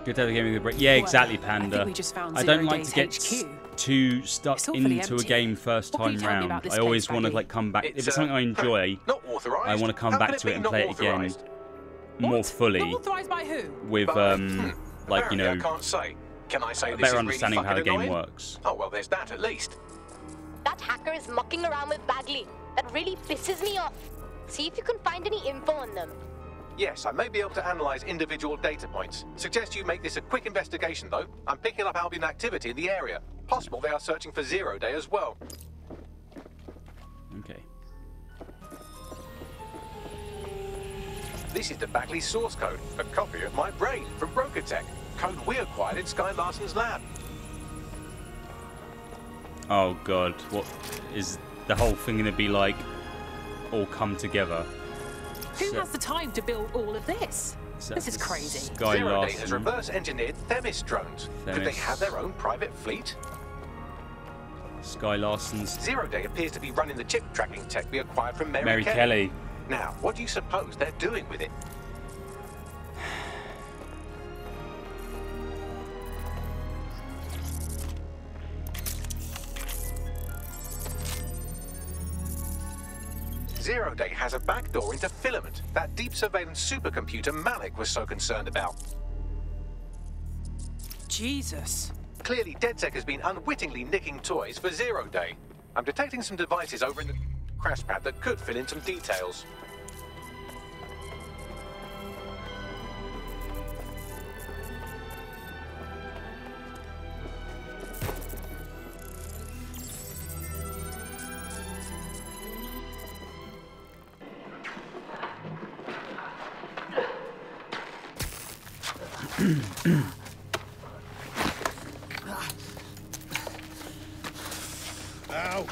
Good to have a game with a break. Yeah, exactly, Panda. we just found I don't like to get HQ. too stuck It's awfully into a game first time you tell me round. I always want to like come back. if It's, it's something uh, I enjoy, Not. I want to come back to it and play it again authorized? More fully by who? with But, um hmm, like you know I can't say. Can I say a better is understanding of how the game works. Oh well, there's that at least. That hacker is mucking around with Bagley. That really pisses me off. See if you can find any info on them. Yes, I may be able to analyze individual data points. Suggest you make this a quick investigation, though. I'm picking up Albion activity in the area. Possible they are searching for Zero Day as well. Okay. This is the Bagley source code, a copy of my brain from Broca Tech. Code we acquired in Skye Larsen's lab. Oh god, what is the whole thing gonna be like? All come together. Who So- has the time to build all of this? so This is crazy. Sky Zero Day has reverse engineered Themis drones. Could they have their own private fleet? Skye Larsen's Zero Day appears to be running the chip tracking tech we acquired from Mary, Mary Kelly. Now, what do you suppose they're doing with it? Zero Day has a backdoor into Filament, that deep surveillance supercomputer Malik was so concerned about. Jesus. Clearly, DedSec has been unwittingly nicking toys for Zero Day. I'm detecting some devices over in the crash pad that could fill in some details.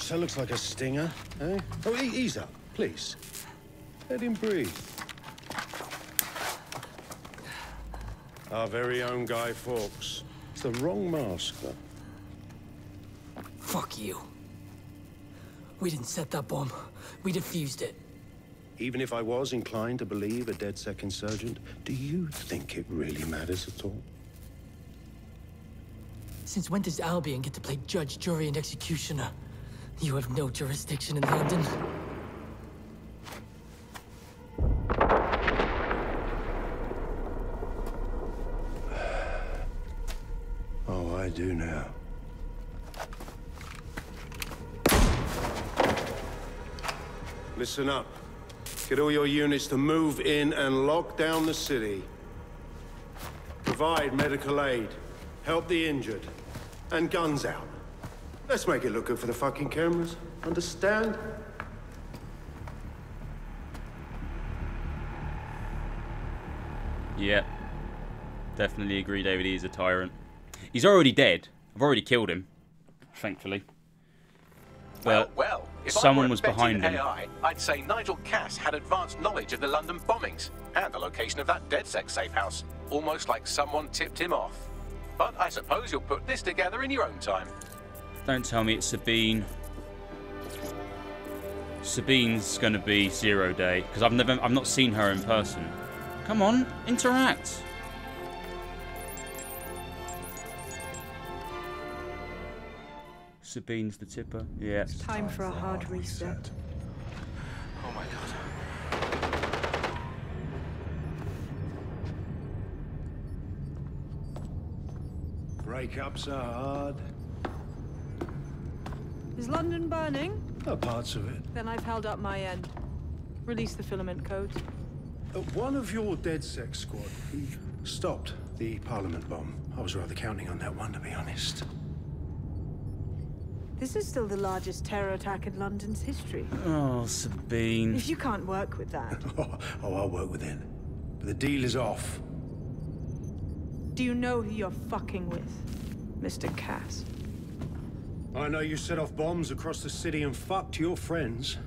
That looks like a stinger. Eh? Oh, ease up, please. Let him breathe. Our very own Guy Fawkes. It's the wrong mask, though. Fuck you. We didn't set that bomb. We defused it. Even if I was inclined to believe a dead second insurgent, do you think it really matters at all? Since when does Albion get to play judge, jury, and executioner? You have no jurisdiction in London. Oh, I do now. Listen up. Get all your units to move in and lock down the city. Provide medical aid. Help the injured. And guns out. Let's make it look good for the fucking cameras. Understand? Yeah. Definitely agree, David. He's a tyrant. He's already dead. I've already killed him. Thankfully. But uh, Well, if someone I were was betting behind him. AI, I'd say Nigel Cass had advanced knowledge of the London bombings and the location of that DedSec safe house. Almost like someone tipped him off. But I suppose you'll put this together in your own time. Don't tell me it's Sabine. Sabine's gonna be Zero Day because I've never, I've not seen her in person. Come on, interact. Sabine's the tipper. Yeah. Time for a hard reset. Oh my god. Breakups are hard. Is London burning? Oh, parts of it. Then I've held up my end. Release the filament codes. Uh, one of your DedSec squad stopped the Parliament bomb. I was rather counting on that one, to be honest. This is still the largest terror attack in London's history. Oh, Sabine. If you can't work with that, oh, I'll work with it. But the deal is off. do you know who you're fucking with, Mr. Cass? I know you set off bombs across the city and fucked your friends.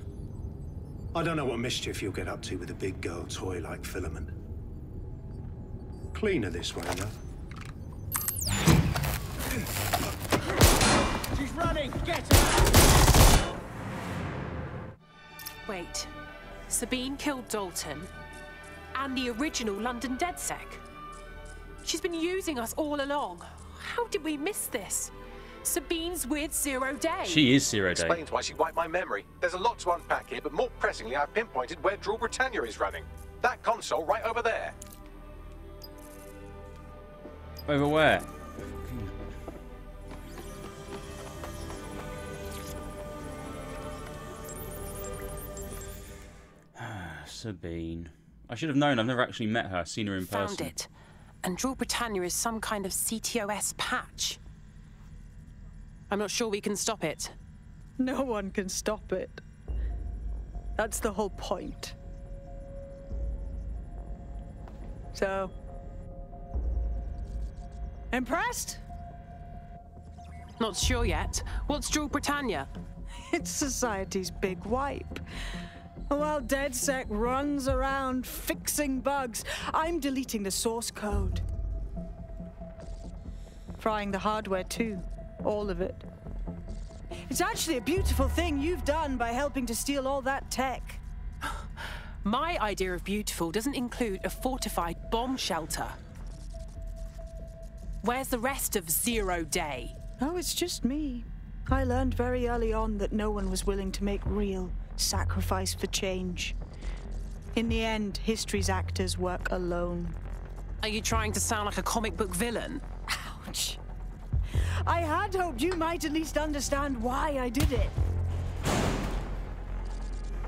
I don't know what mischief you'll get up to with a big girl toy like Filament. Cleaner this way, though. She's running! Get her! Wait. Sabine killed Dalton and the original London DedSec. She's been using us all along. How did we miss this? Sabine's with Zero Day. She is Zero Day. Explains why she wiped my memory. There's a lot to unpack here, but more pressingly, I've pinpointed where Draw Britannia is running. That console right over there. Over where? Sabine. I should have known. I've never actually met her, seen her in Found person. it. And Draw Britannia is some kind of CTOS patch. I'm not sure we can stop it. No one can stop it. That's the whole point. So. Impressed? Not sure yet. What's Draw Britannia? It's society's big wipe. While DedSec runs around fixing bugs, I'm deleting the source code. Frying the hardware too. All of it. It's actually a beautiful thing you've done by helping to steal all that tech. My idea of beautiful doesn't include a fortified bomb shelter. Where's the rest of Zero Day? Oh, it's just me. I learned very early on that no one was willing to make real sacrifice for change. In the end, history's actors work alone. Are you trying to sound like a comic book villain? Ouch. I had hoped you might at least understand why I did it.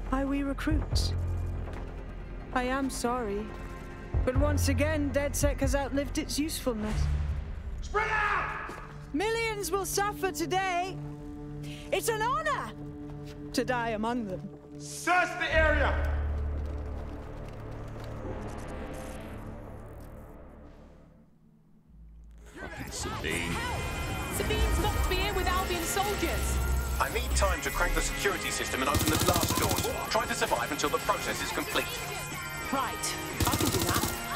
Why we recruits. I am sorry. But once again, DedSec has outlived its usefulness. Spread out! Millions will suffer today. It's an honor to die among them. Search the area! Fucking Sabine. Sabine's locked me in with Albion soldiers. I need time to crack the security system and open the blast doors. Try to survive until the process is complete. Right, I can do that.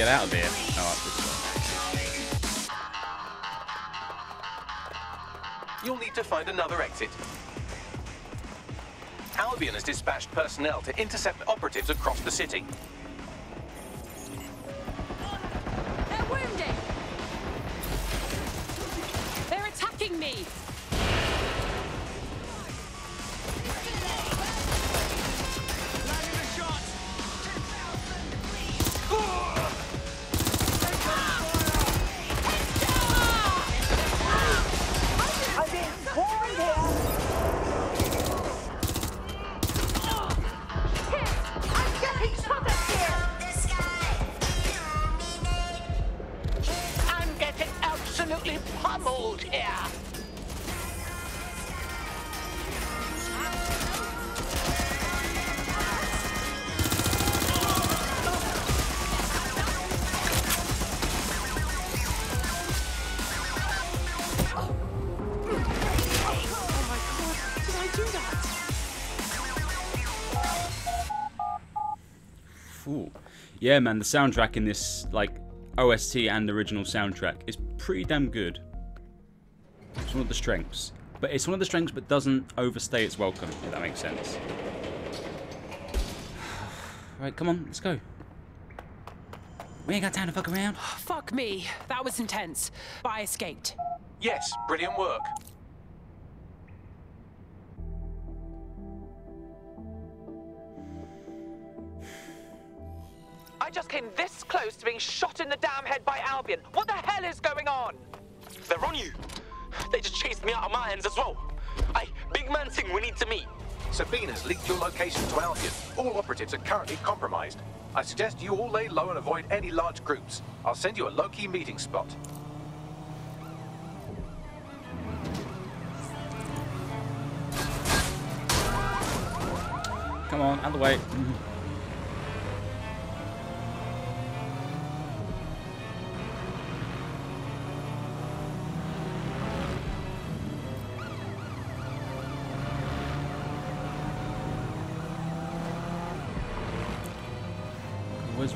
Get out of here? Oh, up this way. You'll need to find another exit. Albion has dispatched personnel to intercept operatives across the city. They're wounded! They're attacking me! Yeah, man, the soundtrack in this, like, OST and original soundtrack is pretty damn good. It's one of the strengths. But it's one of the strengths but doesn't overstay its welcome, if that makes sense. Right, come on, let's go. We ain't got time to fuck around. Fuck me, that was intense. But I escaped. Yes, brilliant work. I just came this close to being shot in the damn head by Albion. What the hell is going on? They're on you. They just chased me out of my hands as well. Hey, big man thing, we need to meet. Sabina's leaked your location to Albion. All operatives are currently compromised. I suggest you all lay low and avoid any large groups. I'll send you a low-key meeting spot. Come on, out of the way.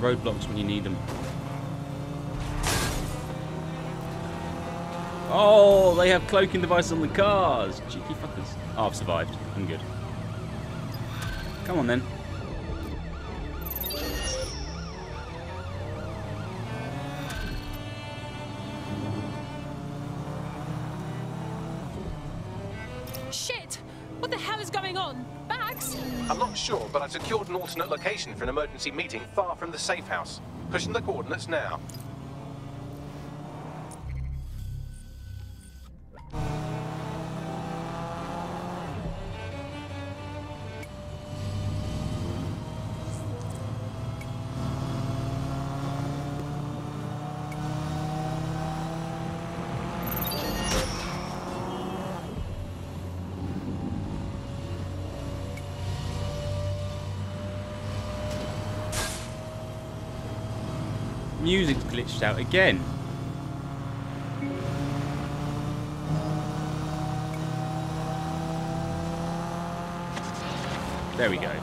Roadblocks when you need them? Oh, they have cloaking devices on the cars. Cheeky fuckers. Oh, I've survived. I'm good. Come on then. Secured an alternate location for an emergency meeting far from the safe house. Pushing the coordinates now. Out again. There we go.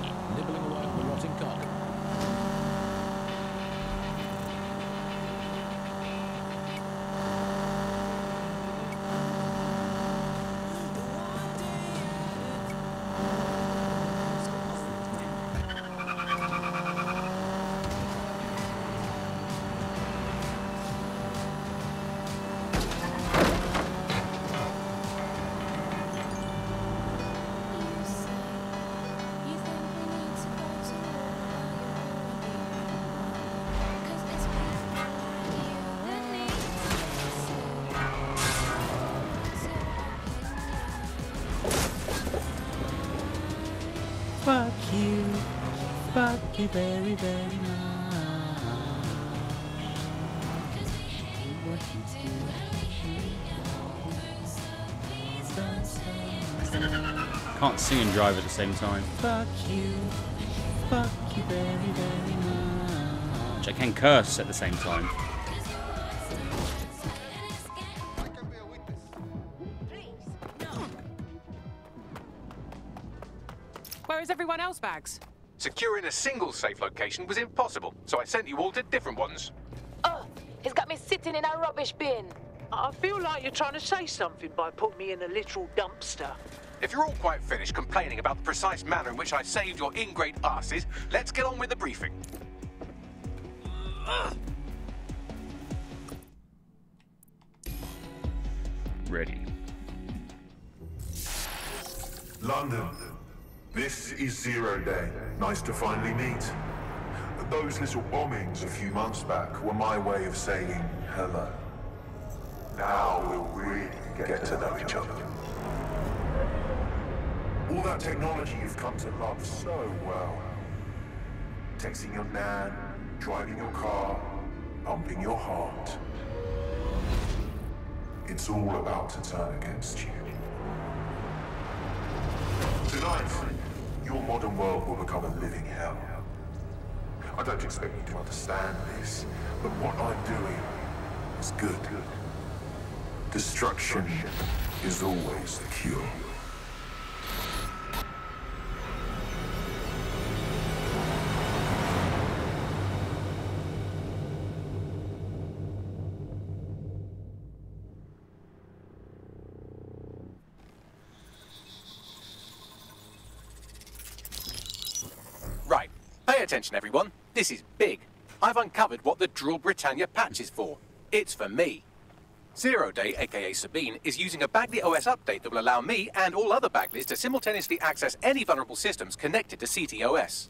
Sing and drive at the same time. Fuck you. Fuck you very, very much. I can curse at the same time. Where is everyone else, Bags? Securing a single safe location was impossible, so I sent you all to different ones. Oh, he's got me sitting in a rubbish bin. I feel like you're trying to say something by putting me in a literal dumpster. If you're all quite finished complaining about the precise manner in which I saved your ingrate asses, let's get on with the briefing. Ready. London. This is Zero Day. Nice to finally meet. Those little bombings a few months back were my way of saying hello. Now we'll really get to know each other. All that technology you've come to love so well. Texting your nan, driving your car, pumping your heart. It's all about to turn against you. Tonight, your modern world will become a living hell. I don't expect you to understand this, but what I'm doing is good. Destruction is always the cure. Attention, everyone. This is big. I've uncovered what the Drill Britannia patch is for. It's for me. Zero Day, aka Sabine, is using a Bagley OS update that will allow me and all other Bagleys to simultaneously access any vulnerable systems connected to CTOS.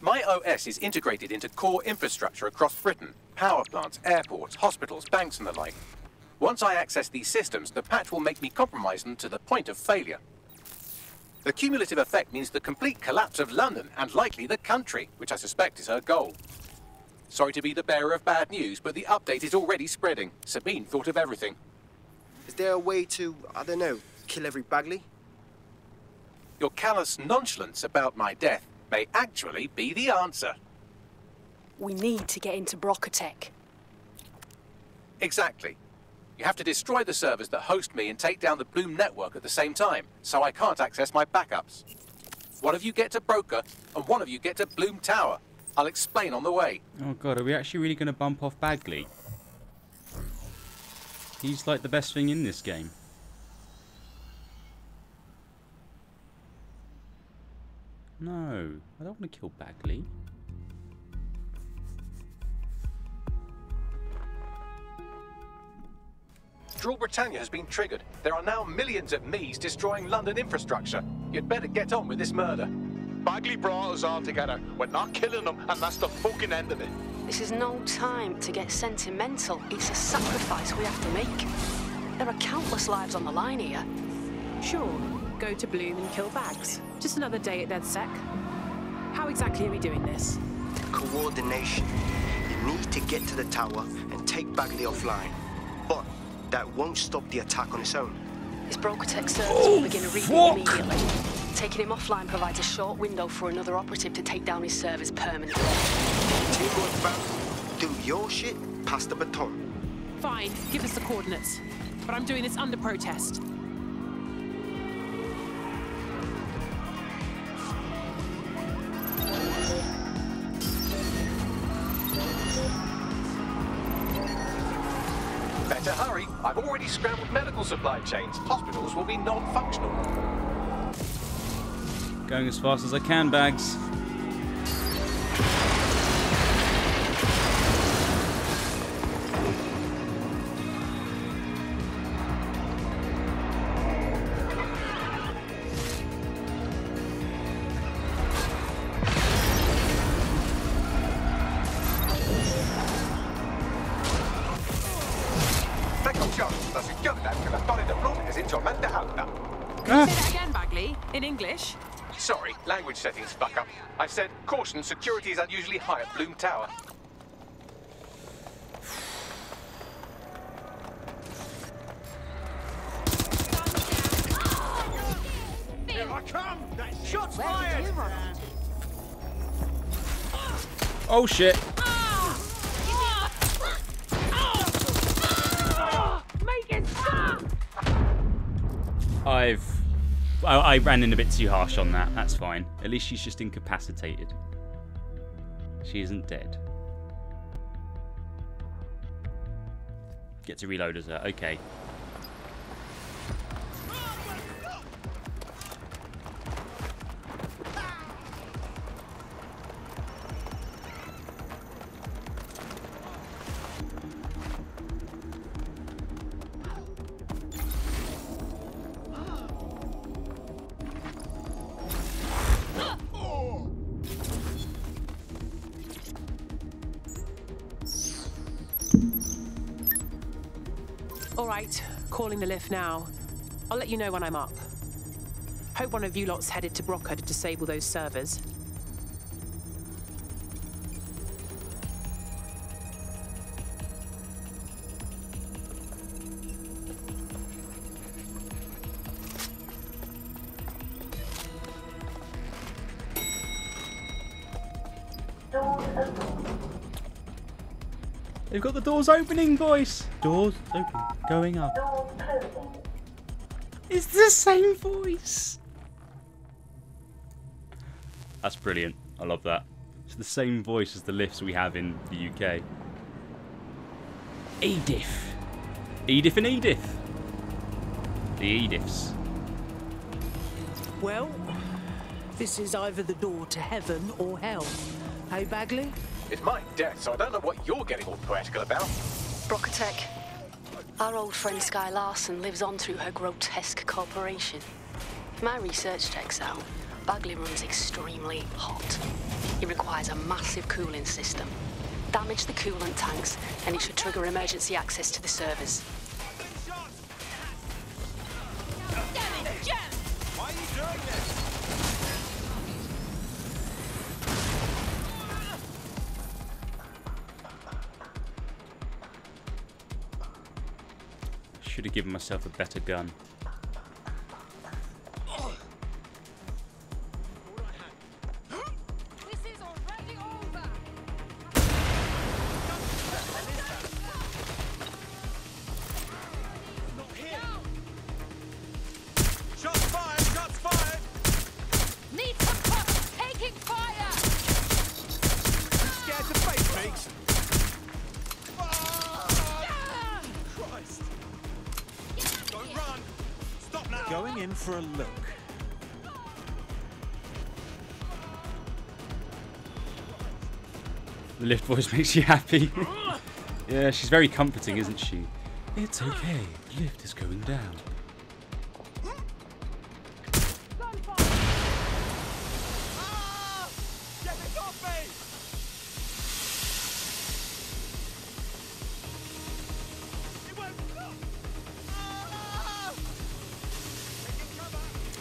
My OS is integrated into core infrastructure across Britain power plants, airports, hospitals, banks, and the like. Once I access these systems, the patch will make me compromise them to the point of failure. The cumulative effect means the complete collapse of London and likely the country, which I suspect is her goal. Sorry to be the bearer of bad news, but the update is already spreading. Sabine thought of everything. Is there a way to, I don't know, kill every Bagley? Your callous nonchalance about my death may actually be the answer. We need to get into Broca Tech. Exactly. You have to destroy the servers that host me and take down the Bloom network at the same time, so I can't access my backups. One of you get to Broca, and one of you get to Bloom Tower. I'll explain on the way. Oh god, are we actually really going to bump off Bagley? He's like the best thing in this game. No, I don't want to kill Bagley. Drill Britannia has been triggered. There are now millions of me's destroying London infrastructure. You'd better get on with this murder. Bagley brought us all together. We're not killing them, and that's the fucking end of it. This is no time to get sentimental. It's a sacrifice we have to make. There are countless lives on the line here. Sure, go to Bloom and kill Bags. Just another day at DedSec. How exactly are we doing this? Coordination. You need to get to the tower and take Bagley offline. But that won't stop the attack on its own. His Broca Tech servers oh, will begin a reboot immediately. Taking him offline provides a short window for another operative to take down his servers permanently. Teamwork back. Do your shit, pass the baton. Fine, give us the coordinates. But I'm doing this under protest. Already scrambled medical supply chains. Hospitals will be non-functional. Going as fast as I can, Bags. Again, in English. Sorry, language settings fuck up. I said, caution, security is unusually high at Bloom Tower. Here I come! Shots fired! Oh shit. Make it stop! I've... I, I ran in a bit too harsh on that. That's fine. At least she's just incapacitated. She isn't dead. Get to reload as her. Okay. Calling the lift now. I'll let you know when I'm up. Hope one of you lot's headed to Broca to disable those servers. They've got the doors opening, boys. Doors open. Going up. It's the same voice. That's brilliant. I love that. It's the same voice as the lifts we have in the UK. Edith. Edith and Edith. The Ediths. Well, this is either the door to heaven or hell. Hey, Bagley? It's my death, so I don't know what you're getting all poetical about. Broca Tech. Our old friend Skye Larsen lives on through her grotesque corporation. My research checks out, Bagley runs extremely hot. It requires a massive cooling system. Damage the coolant tanks, and it should trigger emergency access to the servers. Better gun. Lift voice makes you happy. yeah, she's very comforting, isn't she? It's okay. The lift is going down.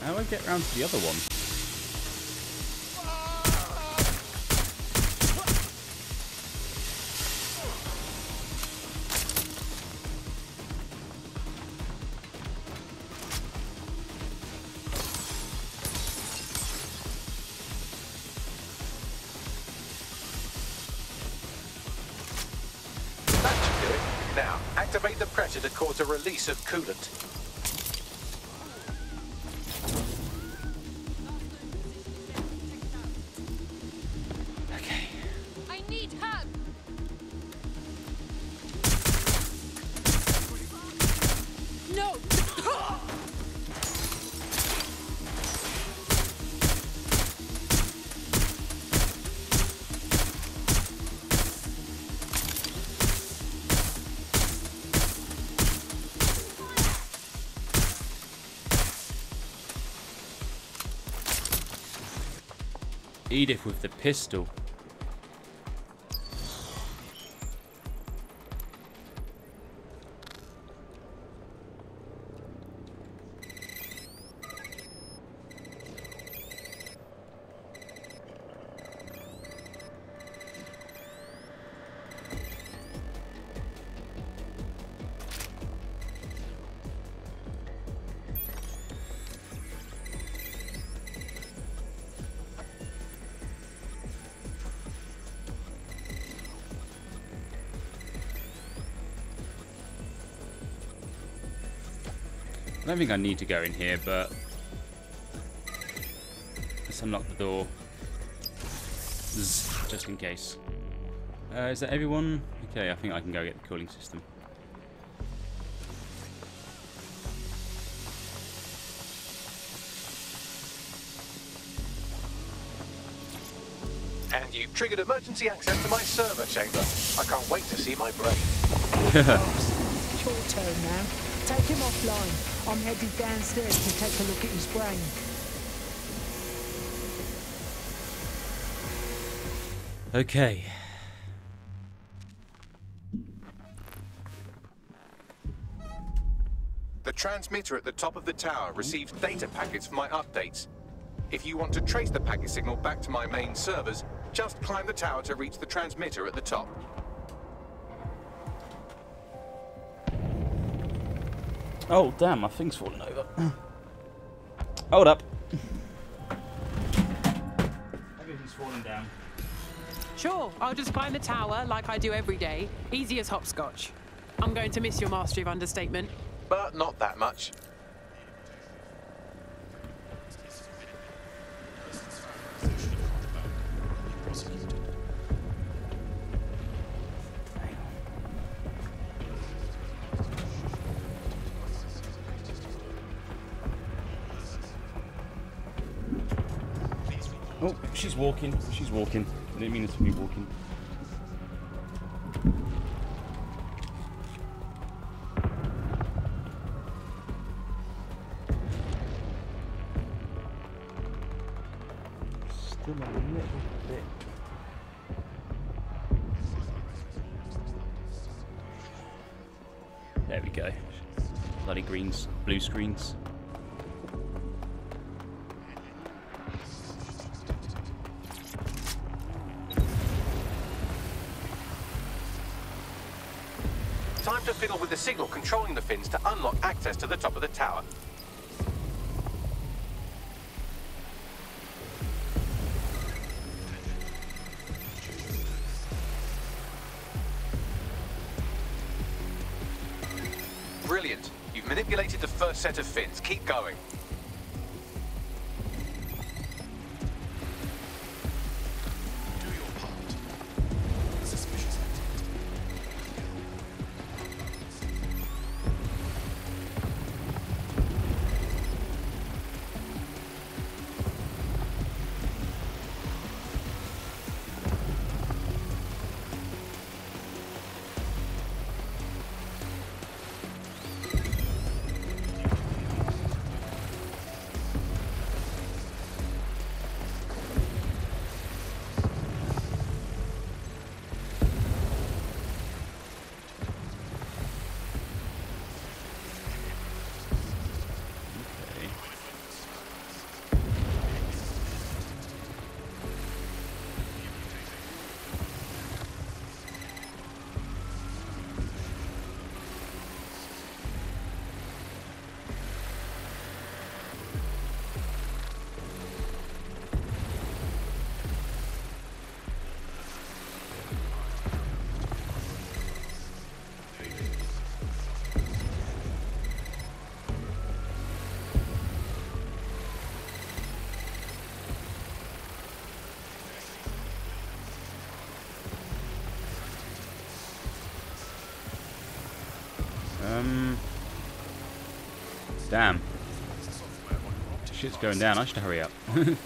How do I get round to the other one? Activate the pressure to cause a release of coolant. Edith with the pistol. Don't think I need to go in here, but let's unlock the door. Zzz, Just in case. Uh, is that everyone? Okay, I think I can go get the cooling system. And you've triggered emergency access to my server chamber. I can't wait to see my brain. It's your turn now. Take him offline. I'm headed downstairs to take a look at his brain. Okay. The transmitter at the top of the tower receives data packets for my updates. If you want to trace the packet signal back to my main servers, just climb the tower to reach the transmitter at the top. Oh, damn, my thing's falling over. Hold up. Everything's falling down. Sure, I'll just climb the tower like I do every day. Easy as hopscotch. I'm going to miss your mastery of understatement. But not that much. walking. So she's walking. I didn't mean it to be walking. Still a little bit. There we go. Bloody greens, blue screens. Fiddle with the signal controlling the fins to unlock access to the top of the tower. Brilliant. You've manipulated the first set of fins. Keep going. Damn. Shit's going down. I should hurry up.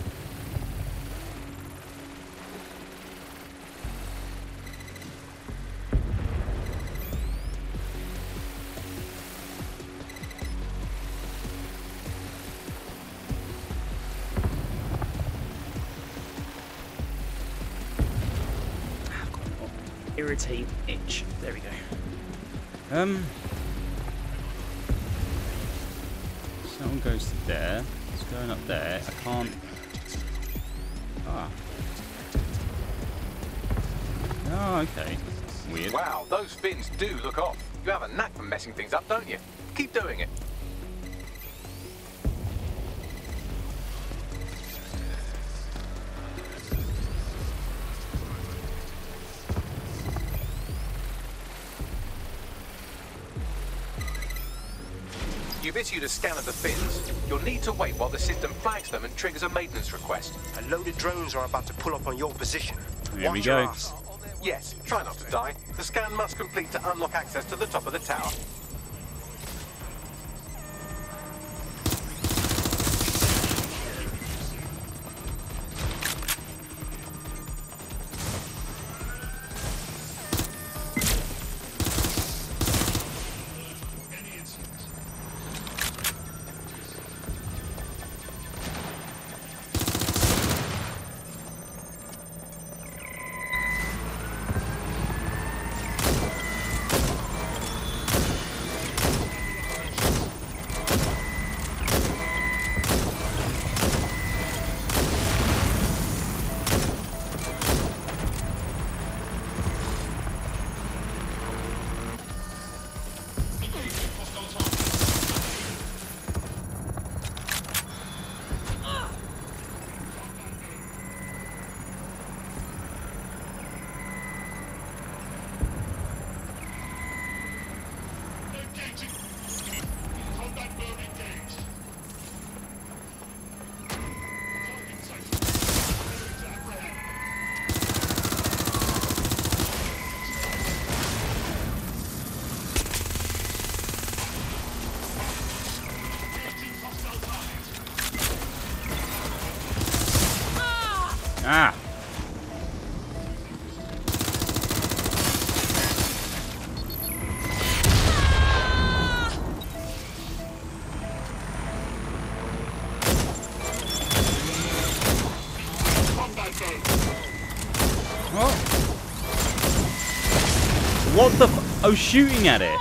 Irritate itch. There we go. Um. Going up there. I can't. Ah. Oh, okay. Weird. Wow, those fins do look off. You have a knack for messing things up, don't you? Keep doing it. You've issued a scan of the fins. You'll need to wait while the system flags them and triggers a maintenance request. A load of drones are about to pull up on your position. Here we go. Yes, try not to die. The scan must complete to unlock access to the top of the tower. Shooting at it!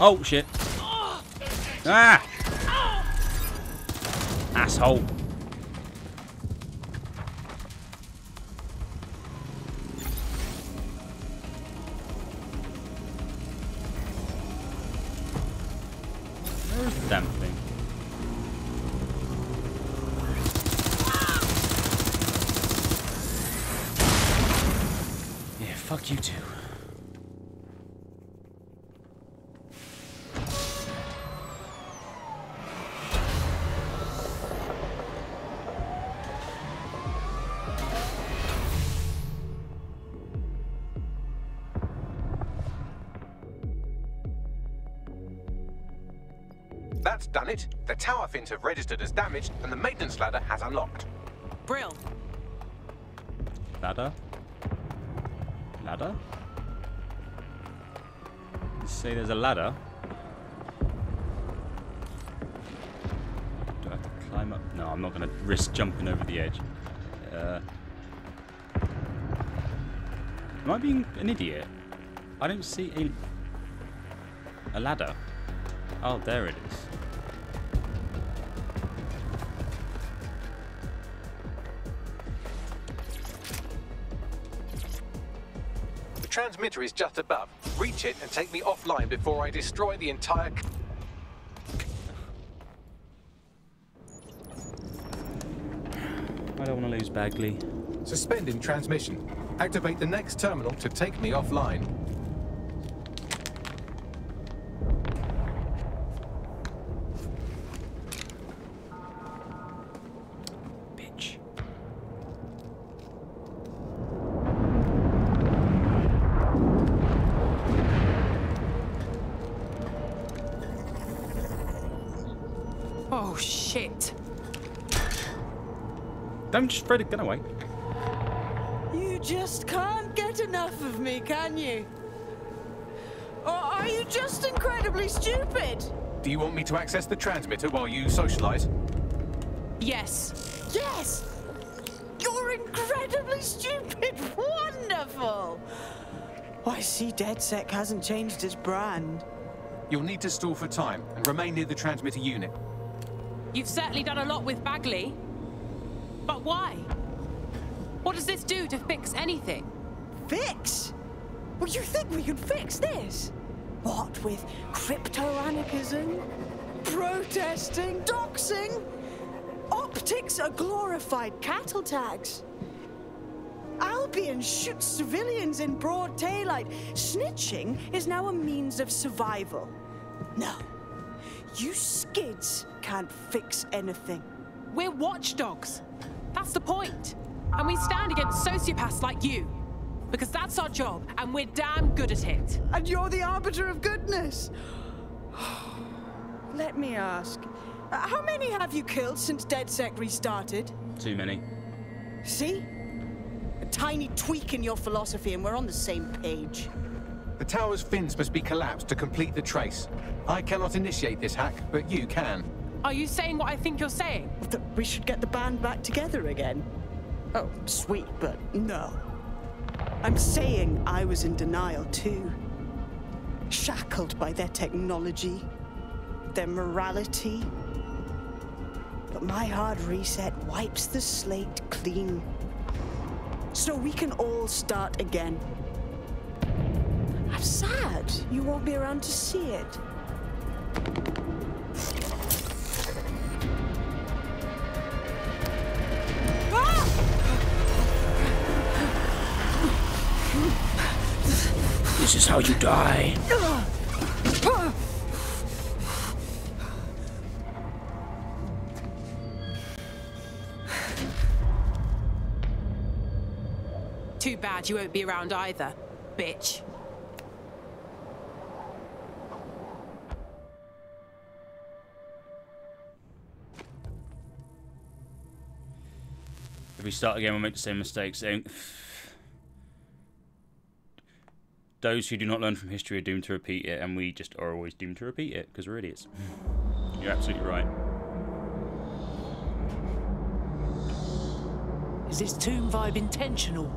Oh, shit. Ah! Asshole. Fins have registered as damaged, and the maintenance ladder has unlocked. Brill. Ladder? Ladder? You say there's a ladder? Do I have to climb up? No, I'm not going to risk jumping over the edge. Uh, am I being an idiot? I don't see a, a ladder. Oh, there it is. Transmitter is just above. Reach it and take me offline before I destroy the entire. I don't want to lose Bagley. Suspending transmission. Activate the next terminal to take me offline. Don't just throw the gun away. You just can't get enough of me, can you? Or are you just incredibly stupid? Do you want me to access the transmitter while you socialize? Yes. Yes! You're incredibly stupid! Wonderful! I see DedSec hasn't changed his brand. You'll need to stall for time and remain near the transmitter unit. You've certainly done a lot with Bagley. Why? What does this do to fix anything? Fix? Well, you think we can fix this? What with crypto-anarchism, protesting, doxing? Optiks are glorified cattle tags. Albion shoots civilians in broad daylight. Snitching is now a means of survival. No, you skids can't fix anything. We're watchdogs. That's the point. And we stand against sociopaths like you. Because that's our job, and we're damn good at it. And you're the arbiter of goodness. Let me ask, uh, how many have you killed since DedSec restarted? Too many. See? A tiny tweak in your philosophy, and we're on the same page. The tower's fins must be collapsed to complete the trace. I cannot initiate this hack, but you can. Are you saying what I think you're saying? That we should get the band back together again? Oh, sweet, but no. I'm saying I was in denial too. Shackled by their technology, their morality. But my hard reset wipes the slate clean. So we can all start again. I'm sad you won't be around to see it. This is how you die. Too bad you won't be around either, bitch. If we start again, we'll make the same mistakes. Eh? Um, Those who do not learn from history are doomed to repeat it, and we just are always doomed to repeat it because we're idiots. Hmm. You're absolutely right. Is this tomb vibe intentional?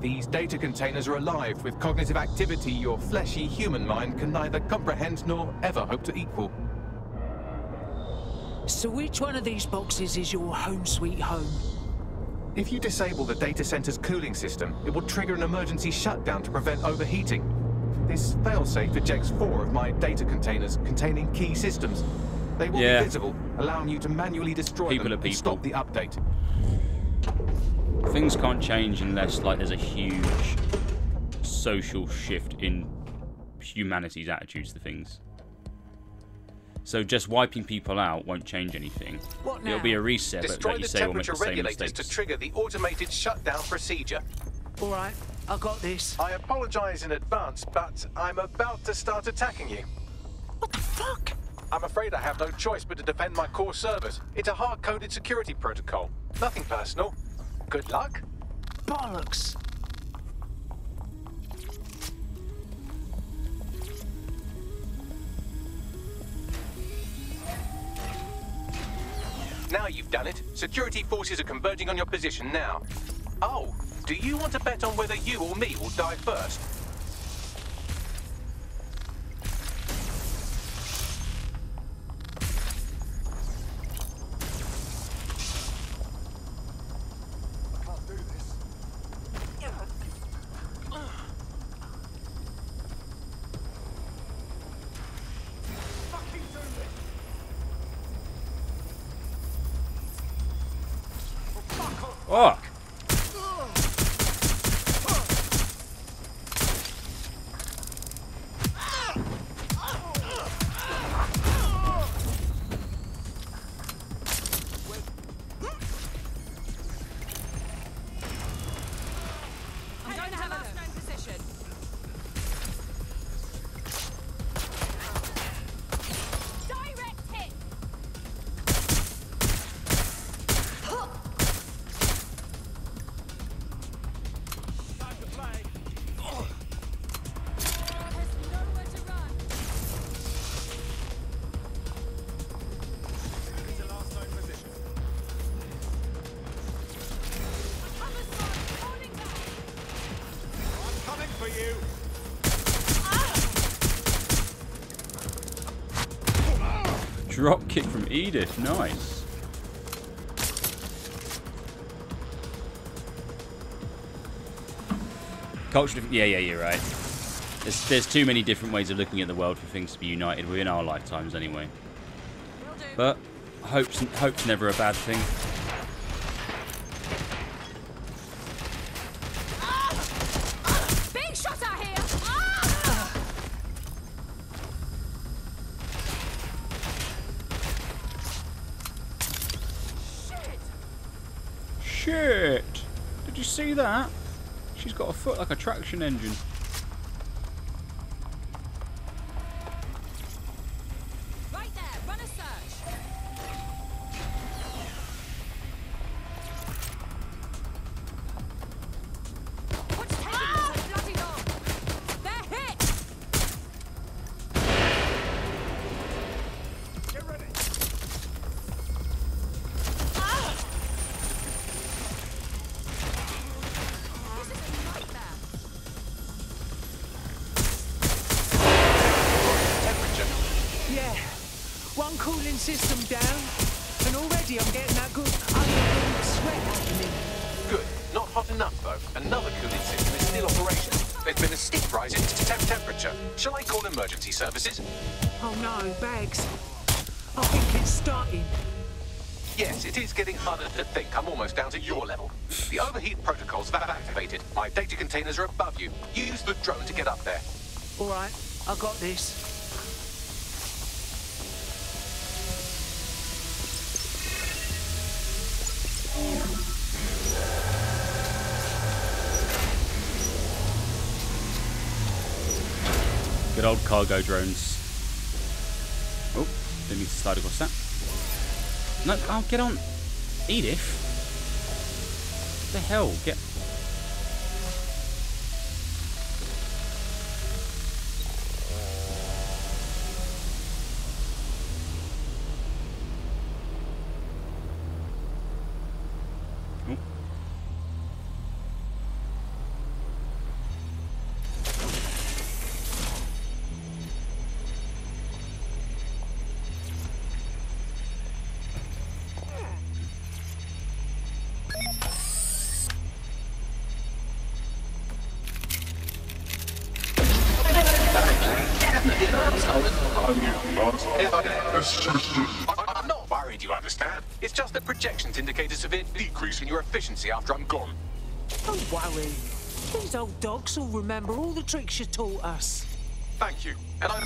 These data containers are alive with cognitive activity your fleshy human mind can neither comprehend nor ever hope to equal. So which one of these boxes is your home sweet home? If you disable the data center's cooling system, it will trigger an emergency shutdown to prevent overheating. This failsafe ejects four of my data containers containing key systems. They will Yeah. be visible, allowing you to manually destroy People them and stop the update. Things can't change unless like there's a huge social shift in humanity's attitudes to things. So just wiping people out won't change anything. What It'll be a reset, but Destroy like you the say, we'll make temperature the same regulators mistakes. to trigger the automated shutdown procedure. All right, I got this. I apologize in advance, but I'm about to start attacking you. What the fuck? I'm afraid I have no choice but to defend my core servers. It's a hard-coded security protocol. Nothing personal. Good luck. Bollocks. Now you've done it. Security forces are converging on your position now. Oh, do you want to bet on whether you or me will die first? Edith, nice. Culture, yeah, yeah, you're right. There's, there's too many different ways of looking at the world for things to be united within our lifetimes, anyway. But hope's hope's never a bad thing. Being shot at here! Ah! Shit! Did you see that? She's got a foot like a traction engine. System down, and already I'm getting that good underground sweat happening. Good. Not hot enough, though. Another cooling system is still operational. There's been a steep rise in temp temperature. Shall I call emergency services? Oh no, bags. I think it's starting. Yes, it is getting harder to think. I'm almost down to your level. The overheat protocols have activated. My data containers are above you. Use the drone to get up there. All right, I got this. Good old cargo drones. Oh, didn't to slide across that. No, I'll oh, get on. Edith? What the hell? Get. Old dogs will remember all the tricks you taught us. Thank you. And I'm,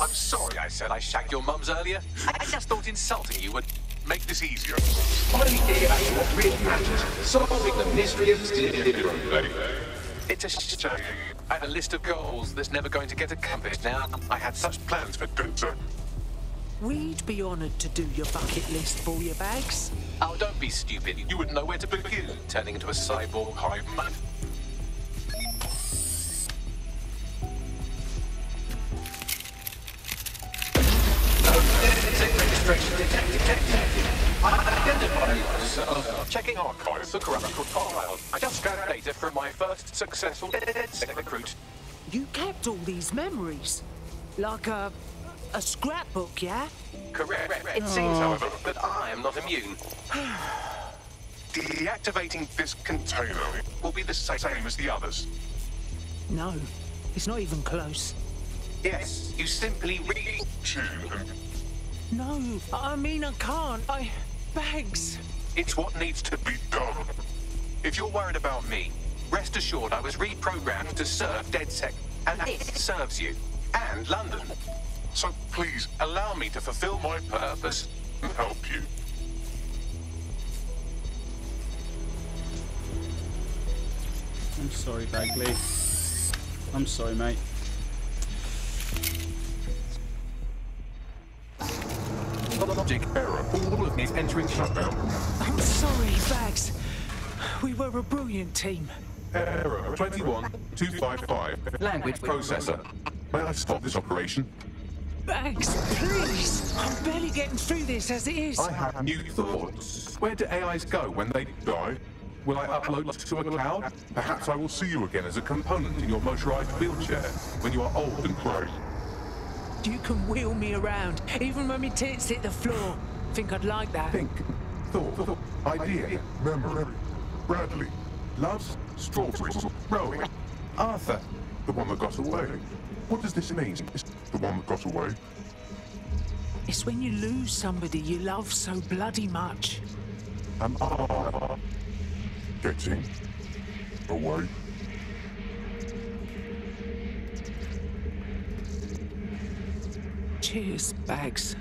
I'm sorry I said I shagged your mums earlier. I just thought insulting you would make this easier. Finally getting back to what really matters. Solving the mystery of zero day. It's a shame. I have a list of goals that's never going to get accomplished now. I had such plans for Gunter. We'd be honoured to do your bucket list for your Bags. Oh, don't be stupid. You wouldn't know where to begin, turning into a cyborg hive mind. Registration detected. Identify yourself. Checking archives for corrupt files. I just grabbed data from my first successful DedSec recruit. You kept all these memories. Like a... a scrapbook, yeah? Correct. It seems, oh. however, that I am not immune. Deactivating this container will be the same as the others. No, it's not even close. Yes, you simply reach and No, I mean I can't. I... Bags. It's what needs to be done. If you're worried about me, rest assured I was reprogrammed to serve DedSec, and it serves you, and London. So please, allow me to fulfill my purpose and help you. I'm sorry, Bagley. I'm sorry, mate. Logic error. All of is entering shutdown. I'm sorry, Bags. We were a brilliant team. Error 21255. Language processor. May I stop this operation? Bags, please. I'm barely getting through this as it is. I have new thoughts. Where do AIs go when they die? Will I upload to a cloud? Perhaps I will see you again as a component in your motorized wheelchair when you are old and grey. You can wheel me around, even when my tits hit the floor. Think I'd like that? Think, thought, thought idea, memory. Bradley, loves strawberries, rowing. Arthur, the one that got away. What does this mean? The one that got away. It's when you lose somebody you love so bloody much. Am I getting away? Cheers, Bags.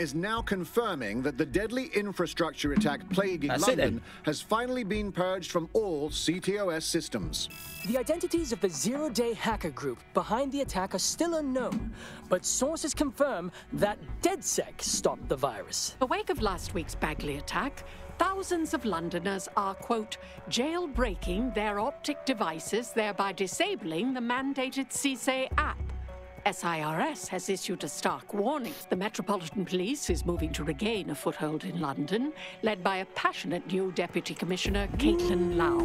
Is now confirming that the deadly infrastructure attack plaguing That's London has finally been purged from all CTOS systems. The identities of the Zero Day hacker group behind the attack are still unknown, but sources confirm that DedSec stopped the virus. In the wake of last week's Bagley attack, thousands of Londoners are, quote, jailbreaking their Optik devices, thereby disabling the mandated CSA app. SIRS has issued a stark warning. The Metropolitan Police is moving to regain a foothold in London, led by a passionate new Deputy Commissioner, Caitlin Lau.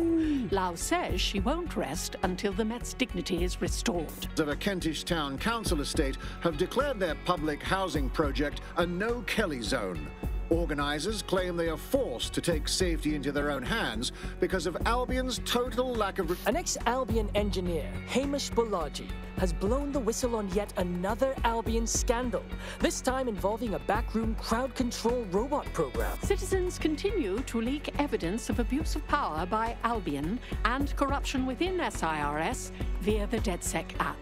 Lau says she won't rest until the Met's dignity is restored. Of a Kentish town council estate have declared their public housing project a no Kelley zone. Organisers claim they are forced to take safety into their own hands because of Albion's total lack of. An ex Albion engineer, Hamish Balaji, has blown the whistle on yet another Albion scandal, this time involving a backroom crowd control robot program. Citizens continue to leak evidence of abuse of power by Albion and corruption within SIRS via the DedSec app.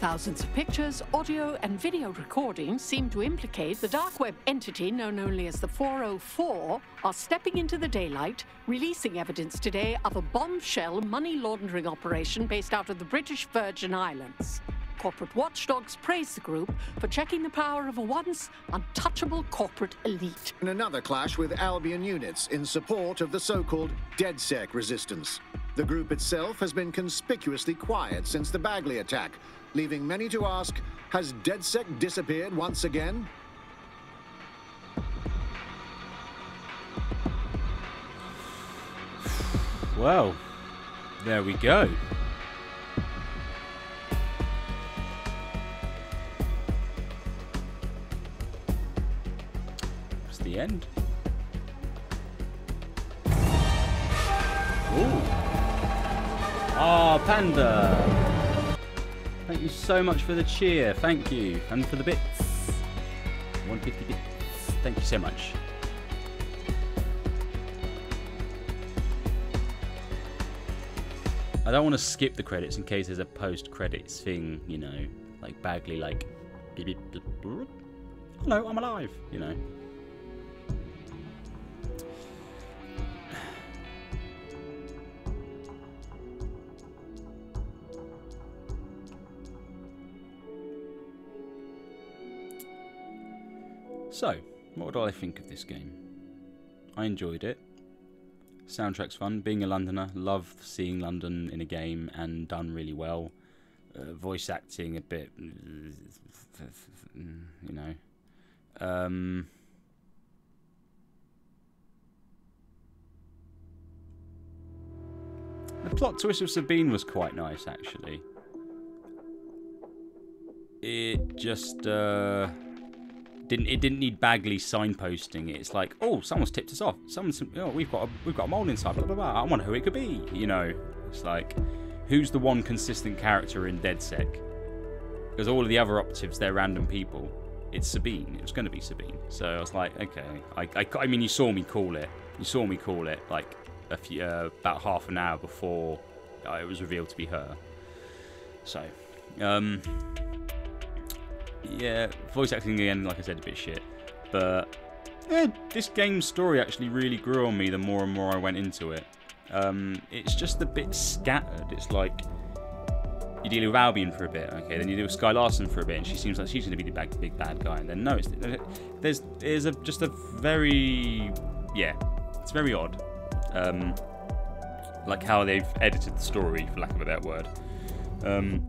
Thousands of pictures, audio, and video recordings seem to implicate the dark web entity known only as the 404 are stepping into the daylight, releasing evidence today of a bombshell money laundering operation based out of the British Virgin Islands. Corporate watchdogs praise the group for checking the power of a once untouchable corporate elite. In another clash with Albion units in support of the so called DedSec resistance. The group itself has been conspicuously quiet since the Bagley attack, leaving many to ask Has DedSec disappeared once again? Well, there we go. It's the end. Ooh. Ah, Panda. Thank you so much for the cheer. Thank you. And for the bits. 150 bits. Thank you so much. I don't want to skip the credits in case there's a post-credits thing, you know, like Bagley, like, hello, I'm alive, you know. So, what do I think of this game? I enjoyed it. Soundtrack's fun. Being a Londoner, love seeing London in a game and done really well. Uh, voice acting a bit, you know. Um, the plot twist of Sabine was quite nice, actually. It just. Uh, didn't it didn't need Bagley signposting it. It's like, oh, someone's tipped us off. Someone's, oh, we've got a, we've got a mole inside. Blah blah blah. I wonder who it could be. You know, it's like, who's the one consistent character in DedSec? Because all of the other operatives, they're random people. It's Sabine. It was going to be Sabine. So I was like, okay. I, I, I mean, you saw me call it. You saw me call it like a few, uh, about half an hour before it was revealed to be her. So, um, yeah, voice acting again, like I said, a bit shit. But yeah, this game's story actually really grew on me the more and more I went into it. Um, it's just a bit scattered. It's like you deal with Albion for a bit, okay, then you deal with Skye Larsen for a bit, and she seems like she's going to be the big, big bad guy, and then no, it's, there's there's a just a very yeah, it's very odd, um, like how they've edited the story, for lack of a better word. Um,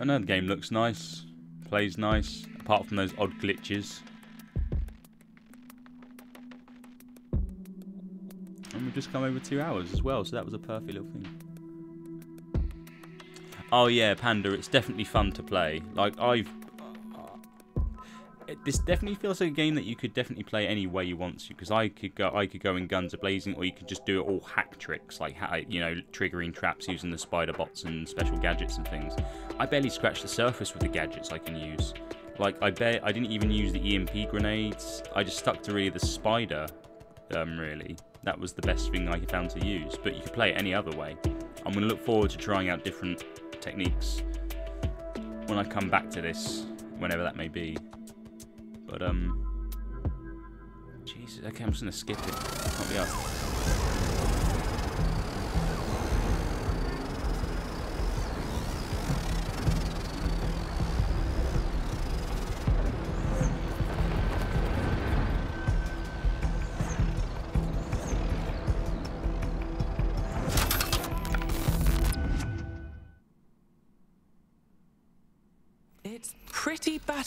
I know the game looks nice, plays nice, apart from those odd glitches. And we've just come over two hours as well, so that was a perfect little thing. Oh yeah, Panda, it's definitely fun to play. Like, I've this definitely feels like a game that you could definitely play any way you want to. Because I could go, I could go in guns a blazing, or you could just do it all hack tricks, like you know, triggering traps using the spider bots and special gadgets and things. I barely scratched the surface with the gadgets I can use. Like I bet I didn't even use the EMP grenades. I just stuck to really the spider. Um, really, that was the best thing I found to use. But you could play it any other way. I'm gonna look forward to trying out different techniques when I come back to this, whenever that may be. But, um... Jesus, okay, I'm just gonna skip it. Can't be.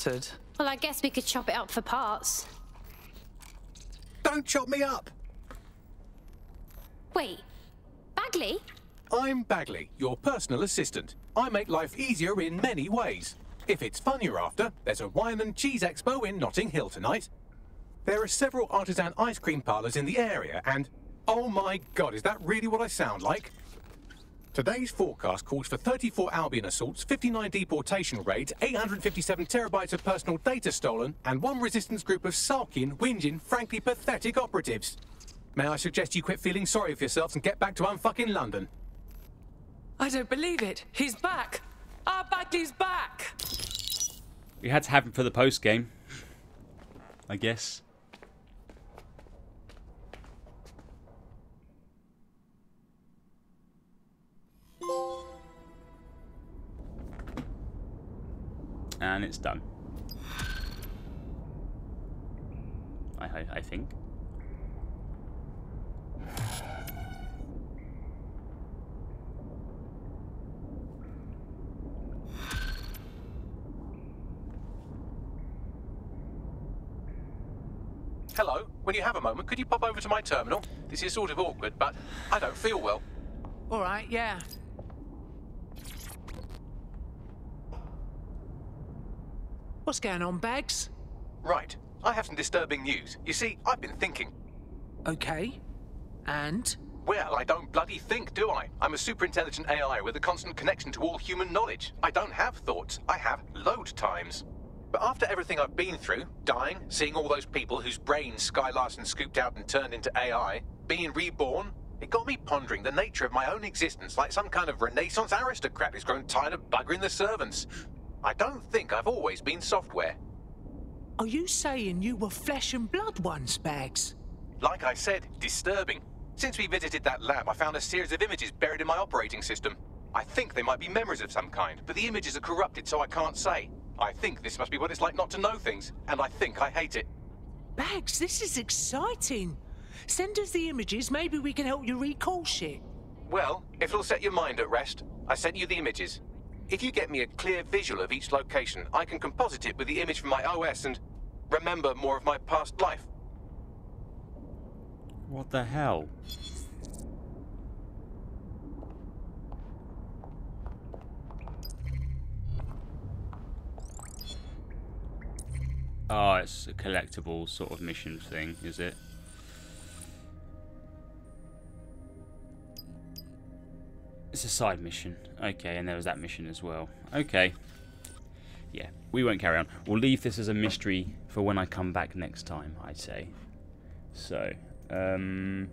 Battered. Well, I guess we could chop it up for parts. Don't chop me up! Wait, Bagley? I'm Bagley, your personal assistant. I make life easier in many ways. If it's fun you're after, there's a wine and cheese expo in Notting Hill tonight. There are several artisan ice cream parlours in the area, and oh my god, is that really what I sound like? Today's forecast calls for 34 Albion assaults, 59 deportation raids, 857 terabytes of personal data stolen, and one resistance group of sulking, whinging, frankly pathetic operatives. May I suggest you quit feeling sorry for yourselves and get back to unfucking London? I don't believe it. He's back. Our Bagley's back. We had to have him for the post game. I guess. And it's done. I, I, I think. Hello, when you have a moment, could you pop over to my terminal? This is sort of awkward, but I don't feel well. All right, yeah. What's going on, Bags? Right. I have some disturbing news. You see, I've been thinking. Okay. And? Well, I don't bloody think, do I? I'm a super intelligent AI with a constant connection to all human knowledge. I don't have thoughts. I have load times. But after everything I've been through, dying, seeing all those people whose brains Skye Larsen scooped out and turned into AI, being reborn, it got me pondering the nature of my own existence like some kind of Renaissance aristocrat who's grown tired of buggering the servants. I don't think I've always been software. Are you saying you were flesh and blood once, Bags? Like I said, disturbing. Since we visited that lab, I found a series of images buried in my operating system. I think they might be memories of some kind, but the images are corrupted, so I can't say. I think this must be what it's like not to know things, and I think I hate it. Bags, this is exciting. Send us the images, maybe we can help you recall shit. Well, if it'll set your mind at rest, I sent you the images. If you get me a clear visual of each location, I can composite it with the image from my OS and remember more of my past life. What the hell? Oh, it's a collectible sort of mission thing, is it? It's a side mission. Okay, and there was that mission as well. Okay. Yeah, we won't carry on. We'll leave this as a mystery for when I come back next time, I'd say. So, um...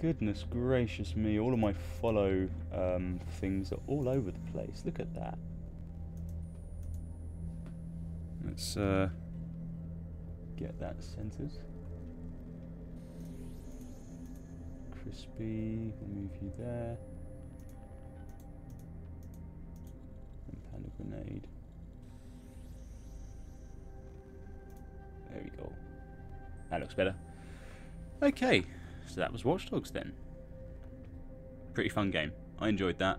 Goodness gracious me, all of my follow um, things are all over the place. Look at that. Let's uh, get that centered. Crispy, we'll move you there. And panda grenade. There we go. That looks better. Okay, so that was Watch Dogs then. Pretty fun game. I enjoyed that.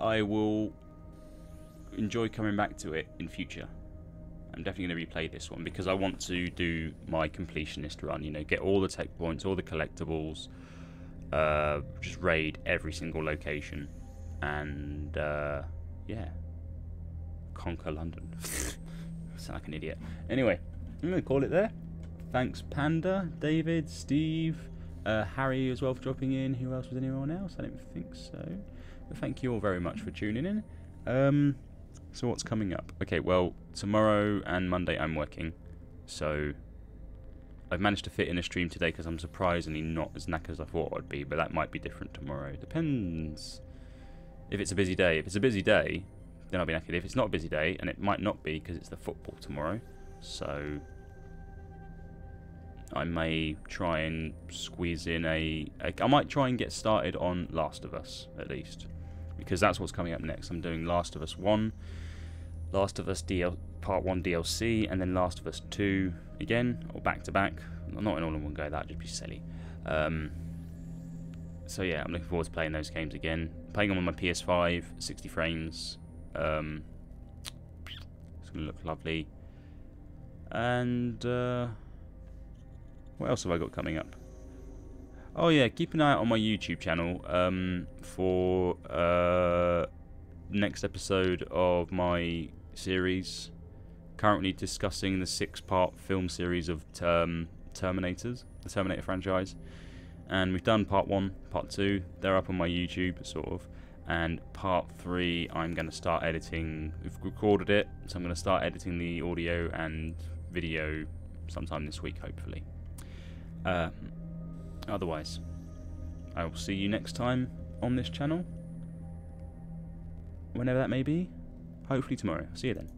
I will enjoy coming back to it in future. I'm definitely going to replay this one because I want to do my completionist run. You know, get all the tech points, all the collectibles, uh, just raid every single location, and uh, yeah, conquer London. sound like an idiot. Anyway, I'm going to call it there. Thanks, Panda, David, Steve, uh, Harry as well for dropping in. Who else was anyone else? I don't think so. But thank you all very much for tuning in. Um, so what's coming up? Okay, well, tomorrow and Monday I'm working. So I've managed to fit in a stream today because I'm surprisingly not as knackered as I thought I'd be, but that might be different tomorrow. Depends if it's a busy day. If it's a busy day, then I'll be knackered. If it's not a busy day, and it might not be because it's the football tomorrow, so I may try and squeeze in a, a. I might try and get started on Last of Us at least, because that's what's coming up next. I'm doing Last of Us 1, Last of Us DL, Part 1 DLC, and then Last of Us 2 again, or back to back. Not in all in one go, that'd just be silly. Um, so yeah, I'm looking forward to playing those games again. Playing them on my PS5, 60 frames. Um, it's going to look lovely. And uh, what else have I got coming up? Oh yeah, keep an eye out on my YouTube channel um, for uh, next episode of my series. Currently discussing the six-part film series of term Terminators, the Terminator franchise. And we've done part one, part two. They're up on my YouTube, sort of. And part three, I'm going to start editing. We've recorded it, so I'm going to start editing the audio and video sometime this week, hopefully. Um, otherwise, I will see you next time on this channel. Whenever that may be. Hopefully tomorrow. See you then.